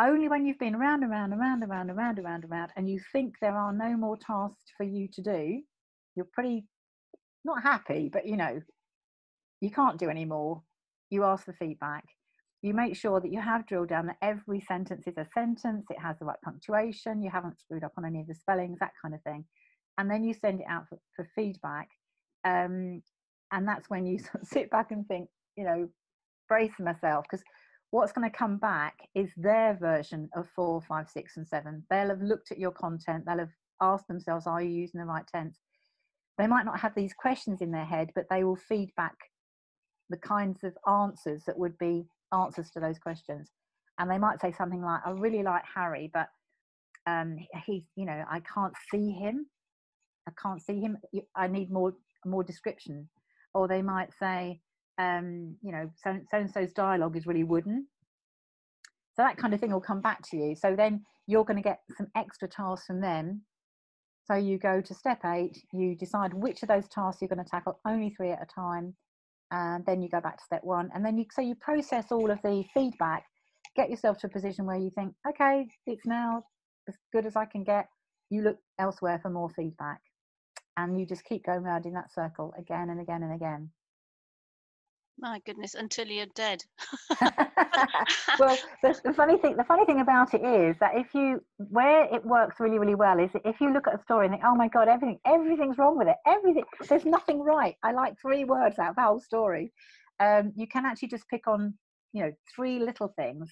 only when you've been around and around and around and around and around and around around and you think there are no more tasks for you to do you're pretty not happy but you know you can't do any more you ask for feedback you make sure that you have drilled down that every sentence is a sentence, it has the right punctuation, you haven't screwed up on any of the spellings, that kind of thing. And then you send it out for, for feedback. Um, and that's when you <laughs> sit back and think, you know, brace myself, because what's going to come back is their version of four, five, six, and seven. They'll have looked at your content, they'll have asked themselves, are you using the right tense? They might not have these questions in their head, but they will feed back the kinds of answers that would be answers to those questions. And they might say something like, I really like Harry, but um, he's, you know, I can't see him. I can't see him. I need more, more description. Or they might say, um, you know, so, and so's dialogue is really wooden. So that kind of thing will come back to you. So then you're going to get some extra tasks from them. So you go to step eight, you decide which of those tasks you're going to tackle, only three at a time, and then you go back to step one and then you so you process all of the feedback get yourself to a position where you think okay it's now as good as i can get you look elsewhere for more feedback and you just keep going around in that circle again and again and again my goodness until you're dead. <laughs> Well the, the, funny thing the funny thing about it is that if you where it works really really well is if you look at a story and think oh my god everything everything's wrong with it. Everything there's nothing right. I like three words out of the whole story. Um, you can actually just pick on you know three little things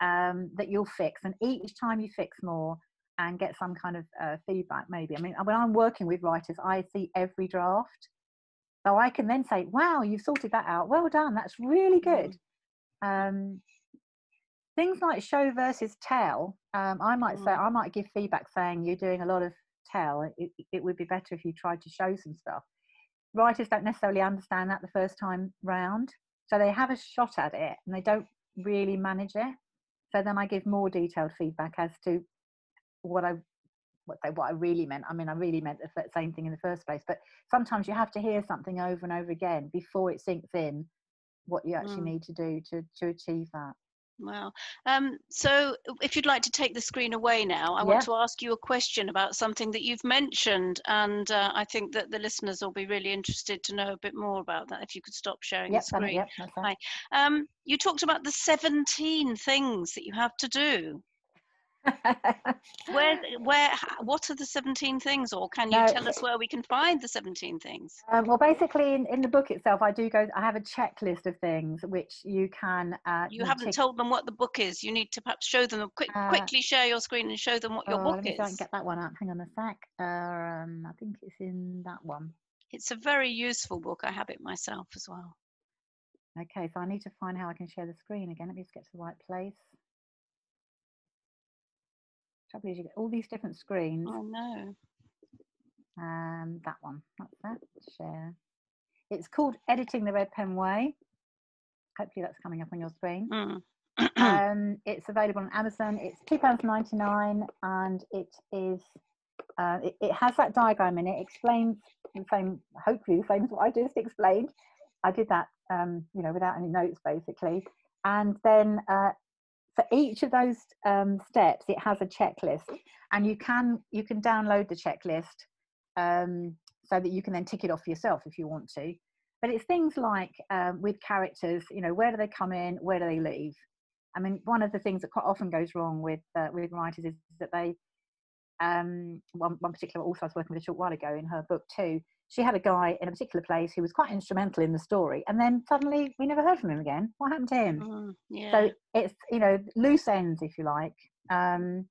um, that you'll fix and each time you fix more and get some kind of uh, feedback maybe. I mean when i'm working with writers i see every draft so I can then say, wow, you've sorted that out. Well done. That's really good. Mm. Um, things like show versus tell, um, I might say, I might give feedback saying you're doing a lot of tell. It, it would be better if you tried to show some stuff. Writers don't necessarily understand that the first time round. So they have a shot at it and they don't really manage it. So then I give more detailed feedback as to what I what they what I really meant. I mean, I really meant the same thing in the first place. But sometimes you have to hear something over and over again before it sinks in what you actually mm. need to do to to achieve that. Wow. Um, so, if you'd like to take the screen away now, I want to ask you a question about something that you've mentioned, and uh, I think that the listeners will be really interested to know a bit more about that. If you could stop sharing yep, the screen. Yep, Hi. Um, you talked about the 17 things that you have to do <laughs> where where what are the 17 things or can you no, tell us where we can find the 17 things? Um, well basically in, in the book itself i do go i have a checklist of things which you can uh, you haven't tick. told them what the book is. You need to perhaps show them quick, uh, quickly share your screen and show them what your oh, book let me is. don't get that one up. Hang on a sec. Um, i think it's in that one. It's a very useful book. I have it myself as well. Okay so i need to find how i can share the screen again. Let me just get to the right place Is, you get all these different screens. Oh no. Um, that one. That's that. Share. It's called Editing the Red Pen Way. Hopefully, that's coming up on your screen. Mm. <clears throat> <clears throat> um, it's available on Amazon. It's two pounds ninety nine, and it is. Uh, it, it, has that diagram in it. Explains the same, hopefully the same as what I just explained. I did that, um, you know, without any notes basically. And then uh, for each of those um, steps it has a checklist and you can you can download the checklist um, so that you can then tick it off yourself if you want to. But it's things like um, with characters you know where do they come in where do they leave? I mean one of the things that quite often goes wrong with uh, with writers is that they um, one, one particular author i was working with a short while ago in her book too she had a guy in a particular place who was quite instrumental in the story, and then suddenly we never heard from him again. What happened to him? Mm, yeah. So it's you know loose ends, if you like. Um,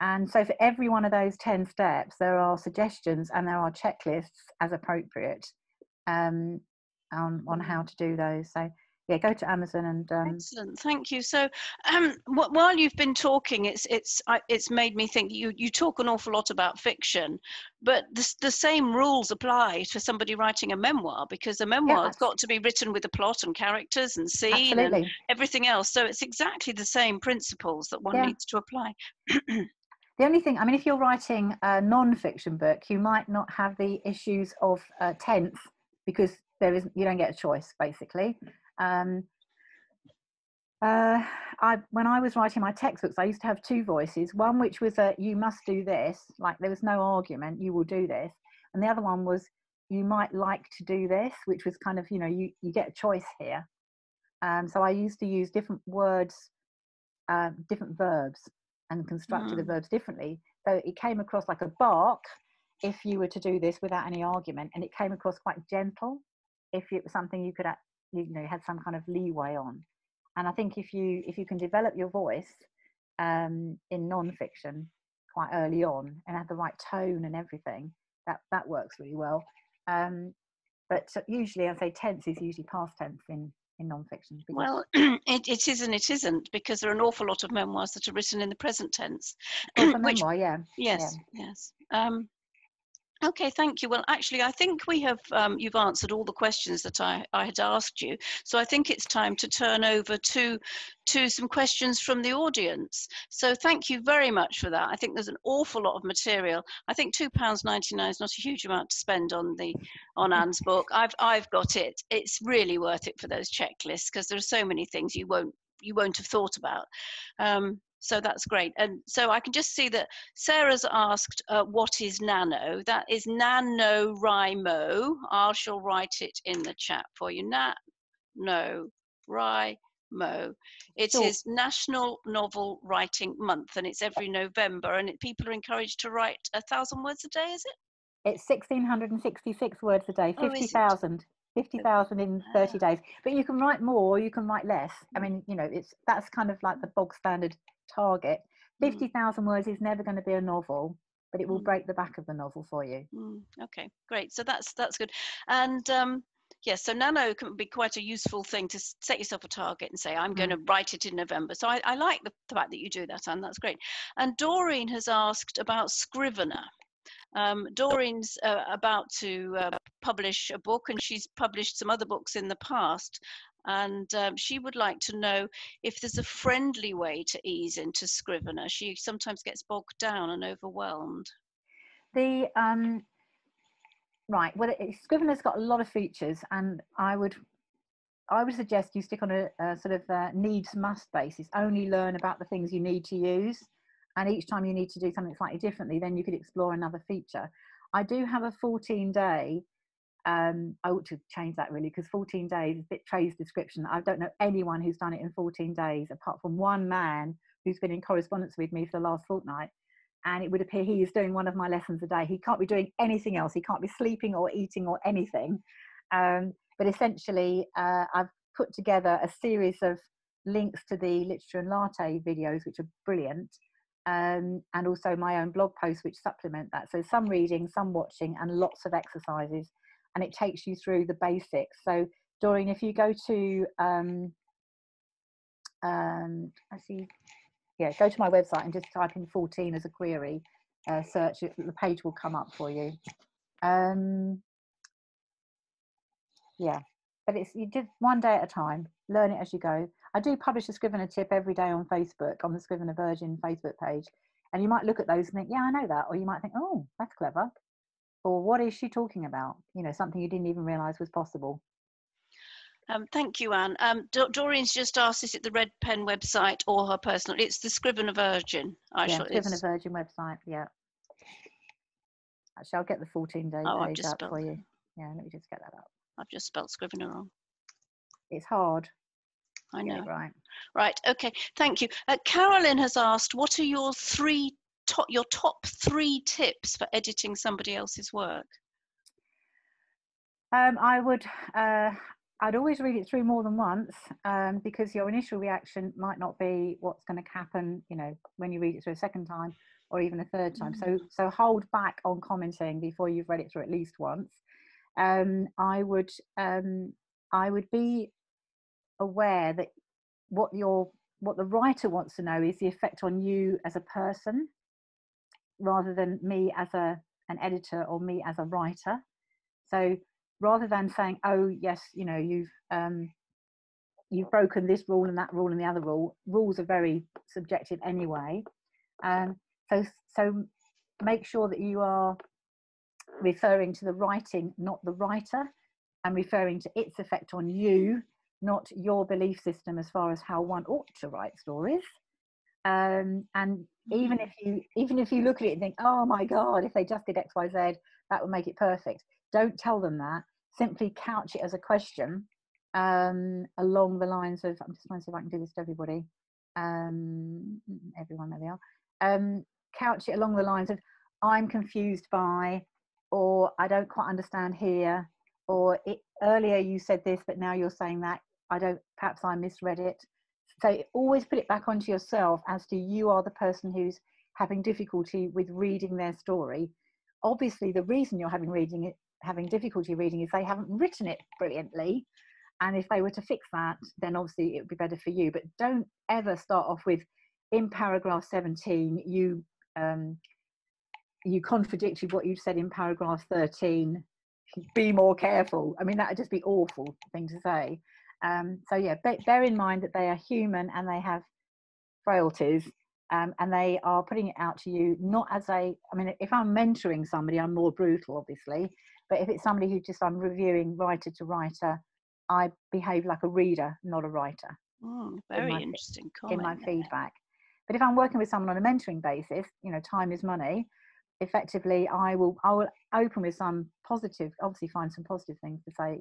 and so for every one of those ten steps, there are suggestions and there are checklists as appropriate um, on on how to do those. So yeah, go to Amazon and. Um, Excellent, thank you. So, um, wh- while you've been talking, it's it's I, it's made me think. You you talk an awful lot about fiction, but the the same rules apply to somebody writing a memoir because a memoir has got to be written with a plot and characters and scene absolutely. and everything else. So it's exactly the same principles that one Yeah. needs to apply. <clears throat> The only thing, I mean, if you're writing a non-fiction book, you might not have the issues of uh, tense because there is you don't get a choice basically. Um, uh, I when I was writing my textbooks, I used to have two voices. One which was a you must do this, like there was no argument, you will do this, and the other one was you might like to do this, which was kind of you know you you get a choice here. Um, so I used to use different words, uh, different verbs, and constructed the Mm. verbs differently. So it came across like a bark if you were to do this without any argument, and it came across quite gentle if it was something you could, you know, had some kind of leeway on. And I think if you if you can develop your voice um, in non-fiction quite early on and have the right tone and everything, that that works really well. Um, but usually, I say tense is usually past tense in in non-fiction. because- Well, <clears throat> it, it is and it isn't because there are an awful lot of memoirs that are written in the present tense. well, <clears throat> which memoir, yeah. Yes, yes. Um, okay, thank you. Well, actually, I think we have um, you've answered all the questions that I, I had asked you. So I think it's time to turn over to to some questions from the audience. So thank you very much for that. I think there's an awful lot of material. I think two pounds ninety nine is not a huge amount to spend on the on Anne's book. I've I've got it. It's really worth it for those checklists because there are so many things you won't you won't have thought about. Um, so that's great. And so I can just see that Sarah's asked, uh, what is nano? That is Nano NaNoWriMo. I shall write it in the chat for you. NaNoWriMo. It is Sure. National Novel Writing Month and it's every November and it, people are encouraged to write a thousand words a day, is it? It's 1,666 words a day, Oh, 50,000. 50,000 in 30 Ah. days. But you can write more, you can write less. I mean, you know, it's that's kind of like the bog standard target. Mm, 50,000 words is never going to be a novel, but it will Mm. break the back of the novel for you. mm, okay, great. So that's that's good. And um, yes, so nano can be quite a useful thing to set yourself a target and say, I'm going to write it in November. So I, I like the, the fact that you do that, and that's great. And Doreen has asked about Scrivener. Um, Doreen's uh, about to uh, publish a book, and she's published some other books in the past. And um, she would like to know if there's a friendly way to ease into Scrivener. She sometimes gets bogged down and overwhelmed. The um, right, well, it, Scrivener's got a lot of features, and I would, I would suggest you stick on a, a sort of uh needs must basis. Only learn about the things you need to use, and each time you need to do something slightly differently, then you could explore another feature. I do have a 14 day. Um, I ought to change that really because 14 days is a bit Trey's description. I don't know anyone who's done it in 14 days apart from one man who's been in correspondence with me for the last fortnight and it would appear he is doing one of my lessons a day. He can't be doing anything else. He can't be sleeping or eating or anything. Um, but essentially, uh, I've put together a series of links to the Literature and Latte videos, which are brilliant, um, and also my own blog posts, which supplement that. So some reading, some watching, and lots of exercises. And it takes you through the basics. So, Doreen, if you go to, um, um, actually, yeah, go to my website and just type in 14 as a query, uh, search the page will come up for you. Um, yeah, but it's you did one day at a time, learn it as you go. I do publish a Scrivener tip every day on Facebook, on the Scrivener Virgin Facebook page. And you might look at those and think, yeah, I know that. Or you might think, oh, that's clever. Or what is she talking about? You know, something you didn't even realize was possible. Um, thank you, Anne. Um, Do- Doreen's just asked, is it the Red Pen website or her personal? It's the Scrivener Virgin. I yeah, shall. Scrivener Virgin website. Yeah. Actually, I'll get the 14 day Oh, page just up for you. Yeah, let me just get that up. I've just spelled Scrivener wrong. It's hard. I know. right. Right. Okay. Thank you. Uh, Carolyn has asked, what are your three top your top three tips for editing somebody else's work? Um, I would. Uh, I'd always read it through more than once um, because your initial reaction might not be what's going to happen. You know, when you read it through a second time or even a third time. Mm. So, so hold back on commenting before you've read it through at least once. Um, I would. Um, I would be aware that what your what the writer wants to know is the effect on you as a person rather than me as a an editor or me as a writer so rather than saying oh yes you know you've um you've broken this rule and that rule and the other rule rules are very subjective anyway um so so make sure that you are referring to the writing not the writer and referring to its effect on you not your belief system as far as how one ought to write stories. Um, and even if you even if you look at it and think, oh my God, if they just did X, Y, Z, that would make it perfect. Don't tell them that. Simply couch it as a question um, along the lines of I'm just trying to see if I can do this to everybody. Um, everyone, there they are. Um, couch it along the lines of I'm confused by, or I don't quite understand here, or it, earlier you said this, but now you're saying that. I don't, perhaps I misread it. So always put it back onto yourself as to you are the person who's having difficulty with reading their story. Obviously, the reason you're having reading it, having difficulty reading is they haven't written it brilliantly. And if they were to fix that, then obviously it would be better for you. But don't ever start off with, in paragraph 17, you um, you contradicted what you said in paragraph 13. Be more careful. I mean, that would just be awful thing to say. Um, so yeah, bear in mind that they are human and they have frailties, um, and they are putting it out to you not as a. I mean, if I'm mentoring somebody, I'm more brutal, obviously. But if it's somebody who just I'm reviewing writer to writer, I behave like a reader, not a writer. Oh, very in interesting in my feedback. But if I'm working with someone on a mentoring basis, you know, time is money. Effectively, I will I will open with some positive, obviously find some positive things to say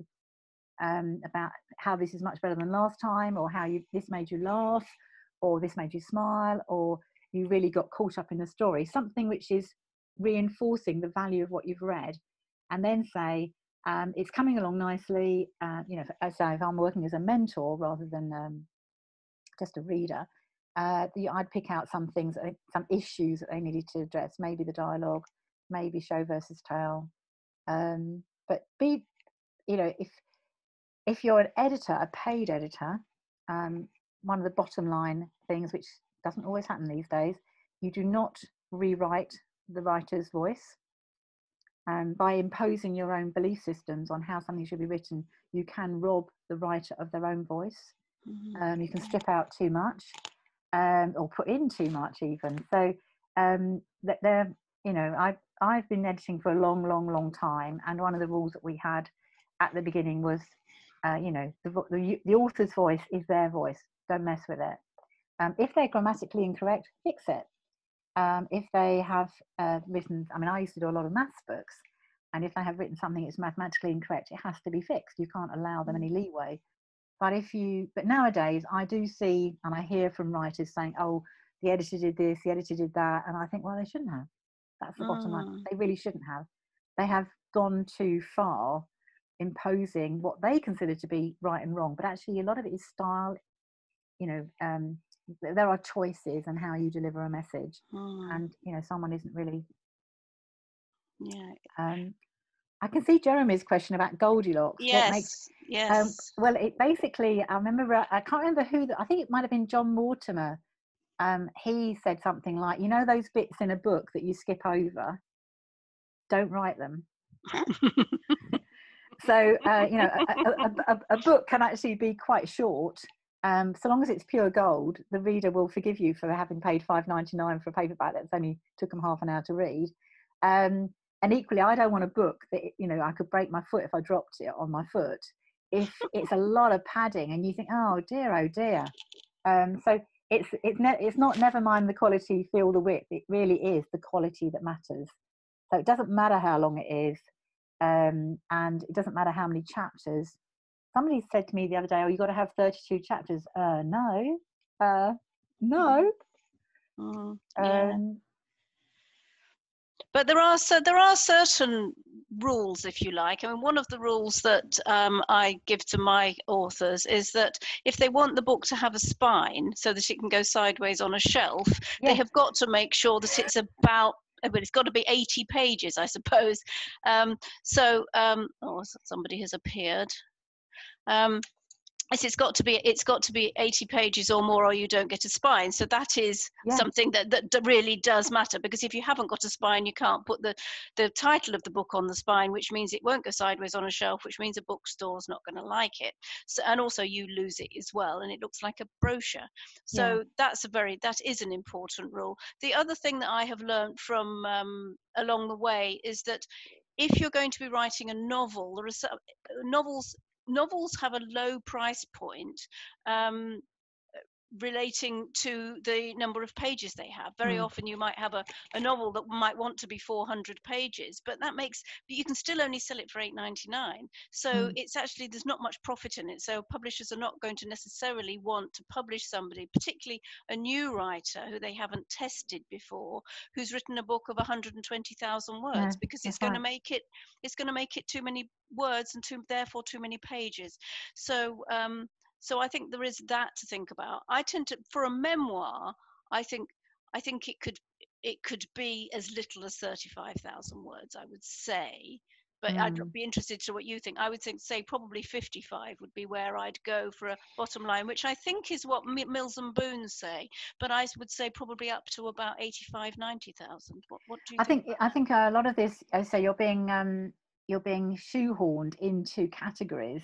um, about how this is much better than last time, or how you, this made you laugh, or this made you smile, or you really got caught up in the story. Something which is reinforcing the value of what you've read, and then say um, it's coming along nicely. Uh, you know, as if I'm working as a mentor rather than um, just a reader, uh, I'd pick out some things, some issues that they needed to address. Maybe the dialogue, maybe show versus tell. Um, but be, you know, if if you're an editor, a paid editor, um, one of the bottom line things, which doesn't always happen these days, you do not rewrite the writer's voice. Um, by imposing your own belief systems on how something should be written, you can rob the writer of their own voice. Mm-hmm. Um, you can strip out too much um, or put in too much, even. So um, that they're, you know, I've I've been editing for a long, long, long time, and one of the rules that we had at the beginning was uh, you know, the, the, the, author's voice is their voice. Don't mess with it. Um, if they're grammatically incorrect, fix it. Um, if they have uh, written, I mean, I used to do a lot of maths books, and if they have written something that's mathematically incorrect, it has to be fixed. You can't allow them any leeway. But if you, but nowadays, I do see and I hear from writers saying, "Oh, the editor did this, the editor did that," and I think, well, they shouldn't have. That's the bottom line. Mm. They really shouldn't have. They have gone too far imposing what they consider to be right and wrong but actually a lot of it is style you know um, there are choices and how you deliver a message mm. and you know someone isn't really yeah um, I can see Jeremy's question about Goldilocks. Yes, makes, yes. Um, well, it basically, I remember, I can't remember who, the, I think it might have been John Mortimer. Um, he said something like, you know, those bits in a book that you skip over, don't write them. <laughs> <laughs> so uh, you know a, a, a, book can actually be quite short um, so long as it's pure gold the reader will forgive you for having paid 5.99 for a paperback that's only took them half an hour to read. Um, and equally i don't want a book that you know i could break my foot if i dropped it on my foot. If it's a lot of padding and you think oh dear oh dear. Um, so it's it's, ne- it's not never mind the quality feel the width it really is the quality that matters. So it doesn't matter how long it is um, and it doesn't matter how many chapters. Somebody said to me the other day, "Oh, you got to have thirty-two chapters." Uh, no, uh, no. Mm, yeah. um, but there are so there are certain rules, if you like. I mean, one of the rules that um, I give to my authors is that if they want the book to have a spine so that it can go sideways on a shelf, they have got to make sure that it's about but it's got to be 80 pages, I suppose. Um, so, um, oh, somebody has appeared. Um, it's got to be it's got to be 80 pages or more or you don't get a spine so that is yeah. something that, that really does matter because if you haven't got a spine you can't put the the title of the book on the spine which means it won't go sideways on a shelf which means a bookstore's not going to like it so and also you lose it as well and it looks like a brochure so yeah. that's a very that is an important rule the other thing that i have learned from um, along the way is that if you're going to be writing a novel, there are some, novels novels have a low price point um, relating to the number of pages they have. Very mm. often you might have a, a novel that might want to be 400 pages, but that makes, but you can still only sell it for 8.99. So mm. it's actually, there's not much profit in it. So publishers are not going to necessarily want to publish somebody, particularly a new writer who they haven't tested before, who's written a book of 120,000 words yeah, because it's going to make it, it's going to make it too many words and too, therefore too many pages. So, um, so I think there is that to think about. I tend to, for a memoir, I think I think it could it could be as little as thirty five thousand words. I would say, but mm. I'd be interested to what you think. I would think, say, probably 55 would be where I'd go for a bottom line, which I think is what Mills and Boon say. But I would say probably up to about 85, 90,000. What, what do you? I think, think I think a lot of this. I say you're being um, you're being shoehorned into categories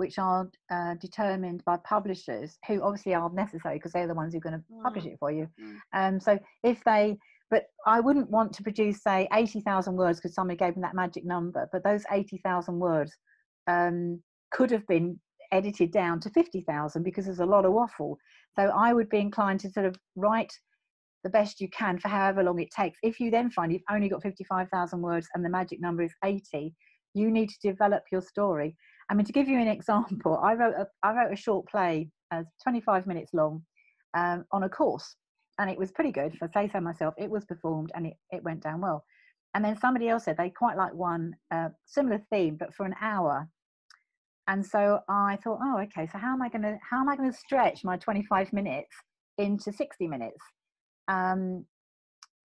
which are uh, determined by publishers who obviously are necessary because they're the ones who are going to mm. publish it for you. Mm. Um, so if they, but I wouldn't want to produce, say, 80,000 words because somebody gave me that magic number, but those 80,000 words um, could have been edited down to 50,000 because there's a lot of waffle. So I would be inclined to sort of write the best you can for however long it takes. If you then find you've only got 55,000 words and the magic number is 80, you need to develop your story. I mean, to give you an <laughs> example, I wrote a, I wrote a short play, uh, 25 minutes long, um, on a course, and it was pretty good. If I say so myself, it was performed and it, it went down well. And then somebody else said they quite like one uh, similar theme, but for an hour. And so I thought, oh, okay. So how am I going to how am I going to stretch my 25 minutes into 60 minutes? Um,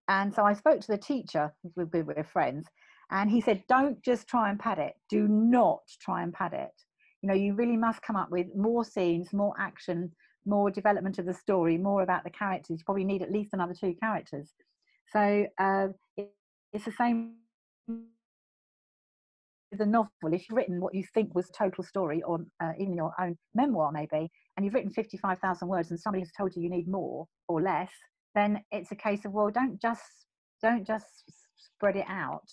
and so I spoke to the teacher. We were friends, and he said, don't just try and pad it. Do not try and pad it. You know, you really must come up with more scenes, more action, more development of the story, more about the characters. You probably need at least another two characters. So uh, it, it's the same with a novel. If you've written what you think was total story, or uh, even your own memoir, maybe, and you've written 55,000 words, and somebody has told you you need more or less, then it's a case of well, don't just don't just spread it out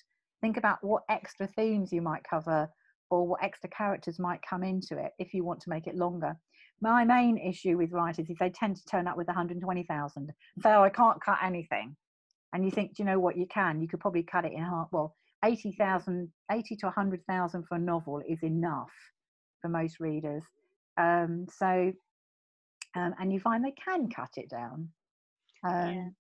think about what extra themes you might cover or what extra characters might come into it if you want to make it longer. My main issue with writers is they tend to turn up with 120,000 and say, oh, I can't cut anything. And you think, do you know what, you can. You could probably cut it in half. Well, 80,000, 80 to 100,000 for a novel is enough for most readers. Um, so, um, and you find they can cut it down. Um,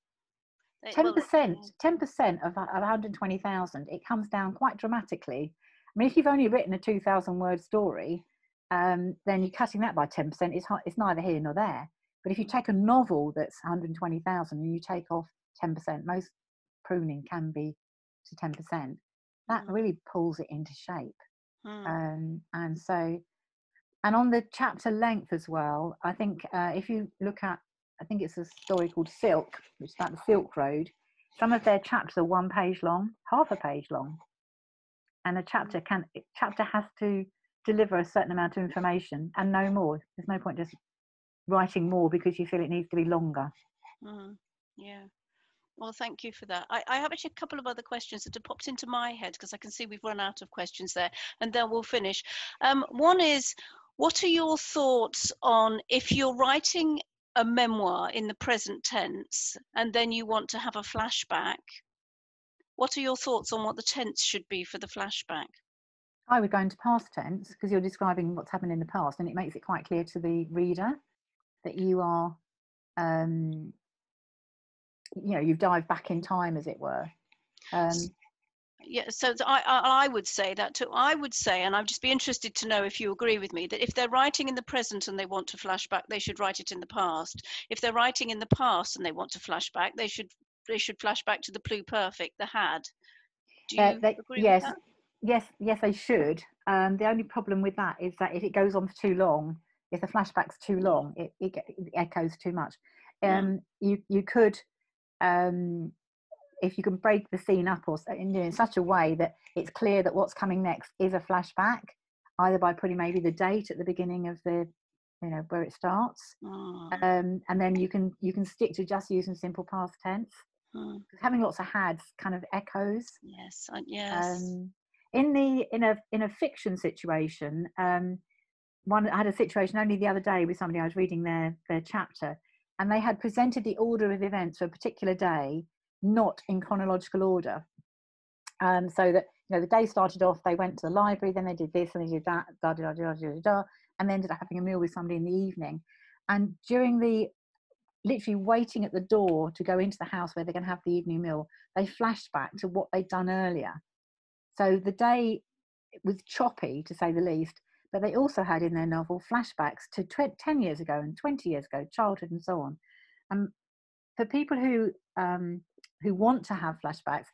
Ten percent, ten percent of, of 120,000, it comes down quite dramatically. I mean, if you've only written a 2,000 word story, um, then you're cutting that by 10%. It's, it's neither here nor there. But if you take a novel that's 120,000 and you take off 10%, most pruning can be to 10%. That mm. really pulls it into shape. Mm. Um, and so, and on the chapter length as well, I think uh, if you look at I think it's a story called Silk, which is about the Silk Road. Some of their chapters are one page long, half a page long, and a chapter can chapter has to deliver a certain amount of information and no more. There's no point just writing more because you feel it needs to be longer. Mm, yeah. Well, thank you for that. I, I, have actually a couple of other questions that have popped into my head because I can see we've run out of questions there, and then we'll finish. Um, one is, what are your thoughts on if you're writing a memoir in the present tense and then you want to have a flashback, what are your thoughts on what the tense should be for the flashback? I would go into past tense because you're describing what's happened in the past and it makes it quite clear to the reader that you are, um, you know, you've dived back in time, as it were. Um, yeah, so I, I, would say that too. I would say, and I'd just be interested to know if you agree with me, that if they're writing in the present and they want to flashback, they should write it in the past. If they're writing in the past and they want to flashback, they should they should flash back to the pluperfect, the had. Do you uh, they, agree yes, with that? Yes, yes, they should. Um, the only problem with that is that if it goes on for too long, if the flashback's too long, it, it, it echoes too much. Um. You you could um, if you can break the scene up or in, in such a way that it's clear that what's coming next is a flashback, either by putting maybe the date at the beginning of the you know where it starts oh. um, and then you can you can stick to just using simple past tense oh. having lots of hads kind of echoes yes uh, yes um, in the in a in a fiction situation um, one i had a situation only the other day with somebody i was reading their their chapter and they had presented the order of events for a particular day not in chronological order. Um, so that you know the day started off, they went to the library, then they did this and they did that, da da da da da da, and they ended up having a meal with somebody in the evening. And during the literally waiting at the door to go into the house where they're going to have the evening meal, they flashed back to what they'd done earlier. So the day was choppy, to say the least, but they also had in their novel flashbacks to 10 years ago and 20 years ago, childhood and so on. And for people who um, who want to have flashbacks,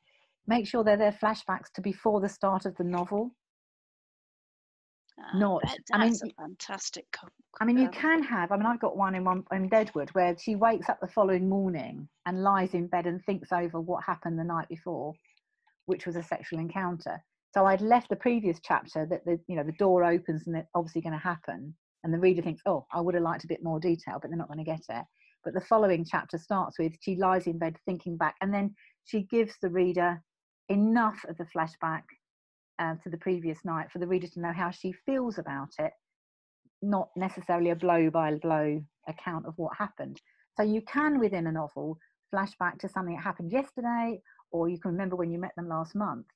make sure they're their flashbacks to before the start of the novel. Uh, Not, I mean, fantastic. I mean, you can have. I mean, I've got one in one in Deadwood where she wakes up the following morning and lies in bed and thinks over what happened the night before, which was a sexual encounter. So I'd left the previous chapter that the you know the door opens and it's obviously going to happen, and the reader thinks, oh, I would have liked a bit more detail, but they're not going to get it. But the following chapter starts with she lies in bed thinking back, and then she gives the reader enough of the flashback uh, to the previous night for the reader to know how she feels about it, not necessarily a blow by blow account of what happened. So you can, within a novel, flashback to something that happened yesterday, or you can remember when you met them last month.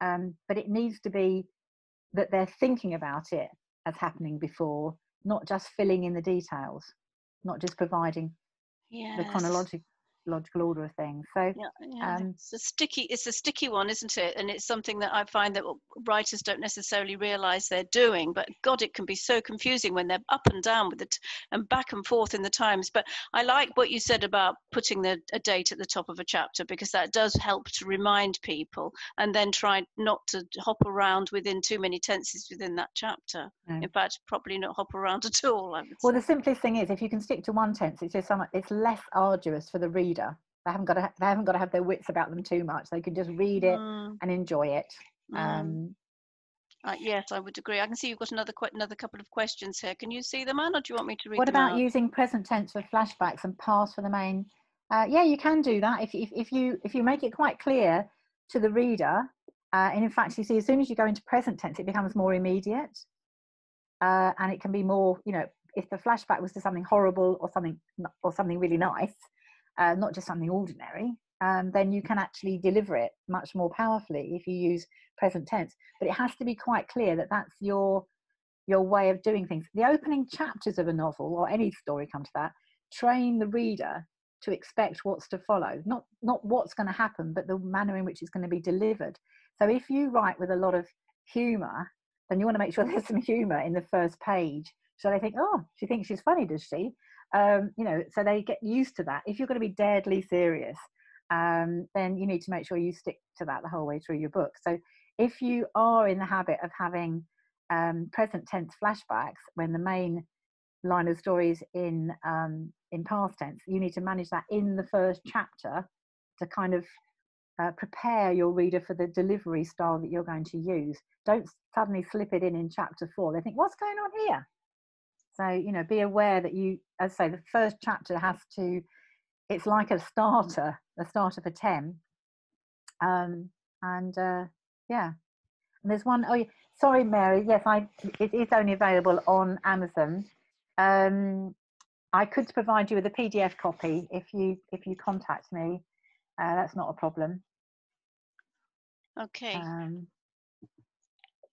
Um, but it needs to be that they're thinking about it as happening before, not just filling in the details, not just providing yes. the chronological logical order of things. So yeah, yeah. Um, it's a sticky, it's a sticky one, isn't it? And it's something that I find that writers don't necessarily realize they're doing. But God, it can be so confusing when they're up and down with it and back and forth in the times. But I like what you said about putting the, a date at the top of a chapter because that does help to remind people, and then try not to hop around within too many tenses within that chapter. No. In fact, probably not hop around at all. well, the simplest thing is if you can stick to one tense, it's just so much, it's less arduous for the reader reader. They haven't got to. They haven't got to have their wits about them too much. They can just read it mm. and enjoy it. Mm. Um, uh, yes, I would agree. I can see you've got another quite another couple of questions here. Can you see them, Anne, or do you want me to read? What about out? using present tense for flashbacks and past for the main? Uh, yeah, you can do that if, if if you if you make it quite clear to the reader. Uh, and in fact, you see, as soon as you go into present tense, it becomes more immediate, uh, and it can be more. You know, if the flashback was to something horrible or something or something really nice, uh, not just something ordinary, um, then you can actually deliver it much more powerfully if you use present tense. But it has to be quite clear that that's your your way of doing things. The opening chapters of a novel or any story come to that train the reader to expect what's to follow, not not what's going to happen, but the manner in which it's going to be delivered. So if you write with a lot of humour, then you want to make sure <laughs> there's some humour in the first page. So they think, oh, she thinks she's funny, does she? Um, you know, so they get used to that. If you're going to be deadly serious, um, then you need to make sure you stick to that the whole way through your book. So if you are in the habit of having um, present tense flashbacks when the main line of story is in um, in past tense, you need to manage that in the first chapter to kind of uh, prepare your reader for the delivery style that you're going to use. Don't suddenly slip it in in chapter four. They think, what's going on here? So, you know, be aware that you, as I say, the first chapter has to, it's like a starter, a starter for 10. Um, and uh, yeah. And there's one, oh, sorry, Mary. Yes, I, it is only available on Amazon. Um, I could provide you with a PDF copy if you if you contact me. Uh, that's not a problem. Okay. Um,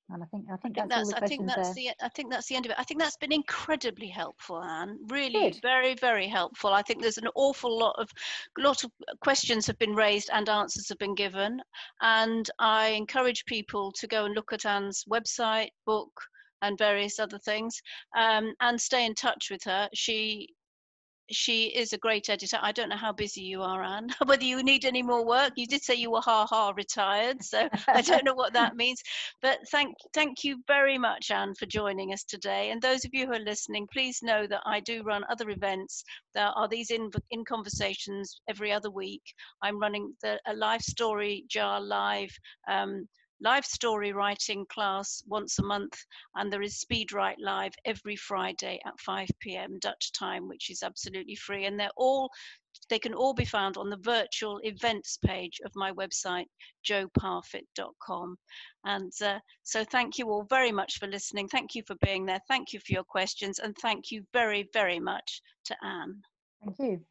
And I think I think, I think that's, that's I think that's there. the I think that's the end of it. I think that's been incredibly helpful, Anne. Really, Good. very very helpful. I think there's an awful lot of lot of questions have been raised and answers have been given, and I encourage people to go and look at Anne's website, book, and various other things, um, and stay in touch with her. She she is a great editor. I don't know how busy you are, Anne, <laughs> whether you need any more work. You did say you were ha ha retired, so I don't know what that <laughs> means. But thank thank you very much, Anne, for joining us today. And those of you who are listening, please know that I do run other events. There are these in in conversations every other week. I'm running the a life story jar live. Um, live story writing class once a month, and there is Speed Write Live every Friday at 5 p.m. Dutch time, which is absolutely free. And they're all they can all be found on the virtual events page of my website, joparfitt.com. And uh, so, thank you all very much for listening. Thank you for being there. Thank you for your questions. And thank you very, very much to Anne. Thank you.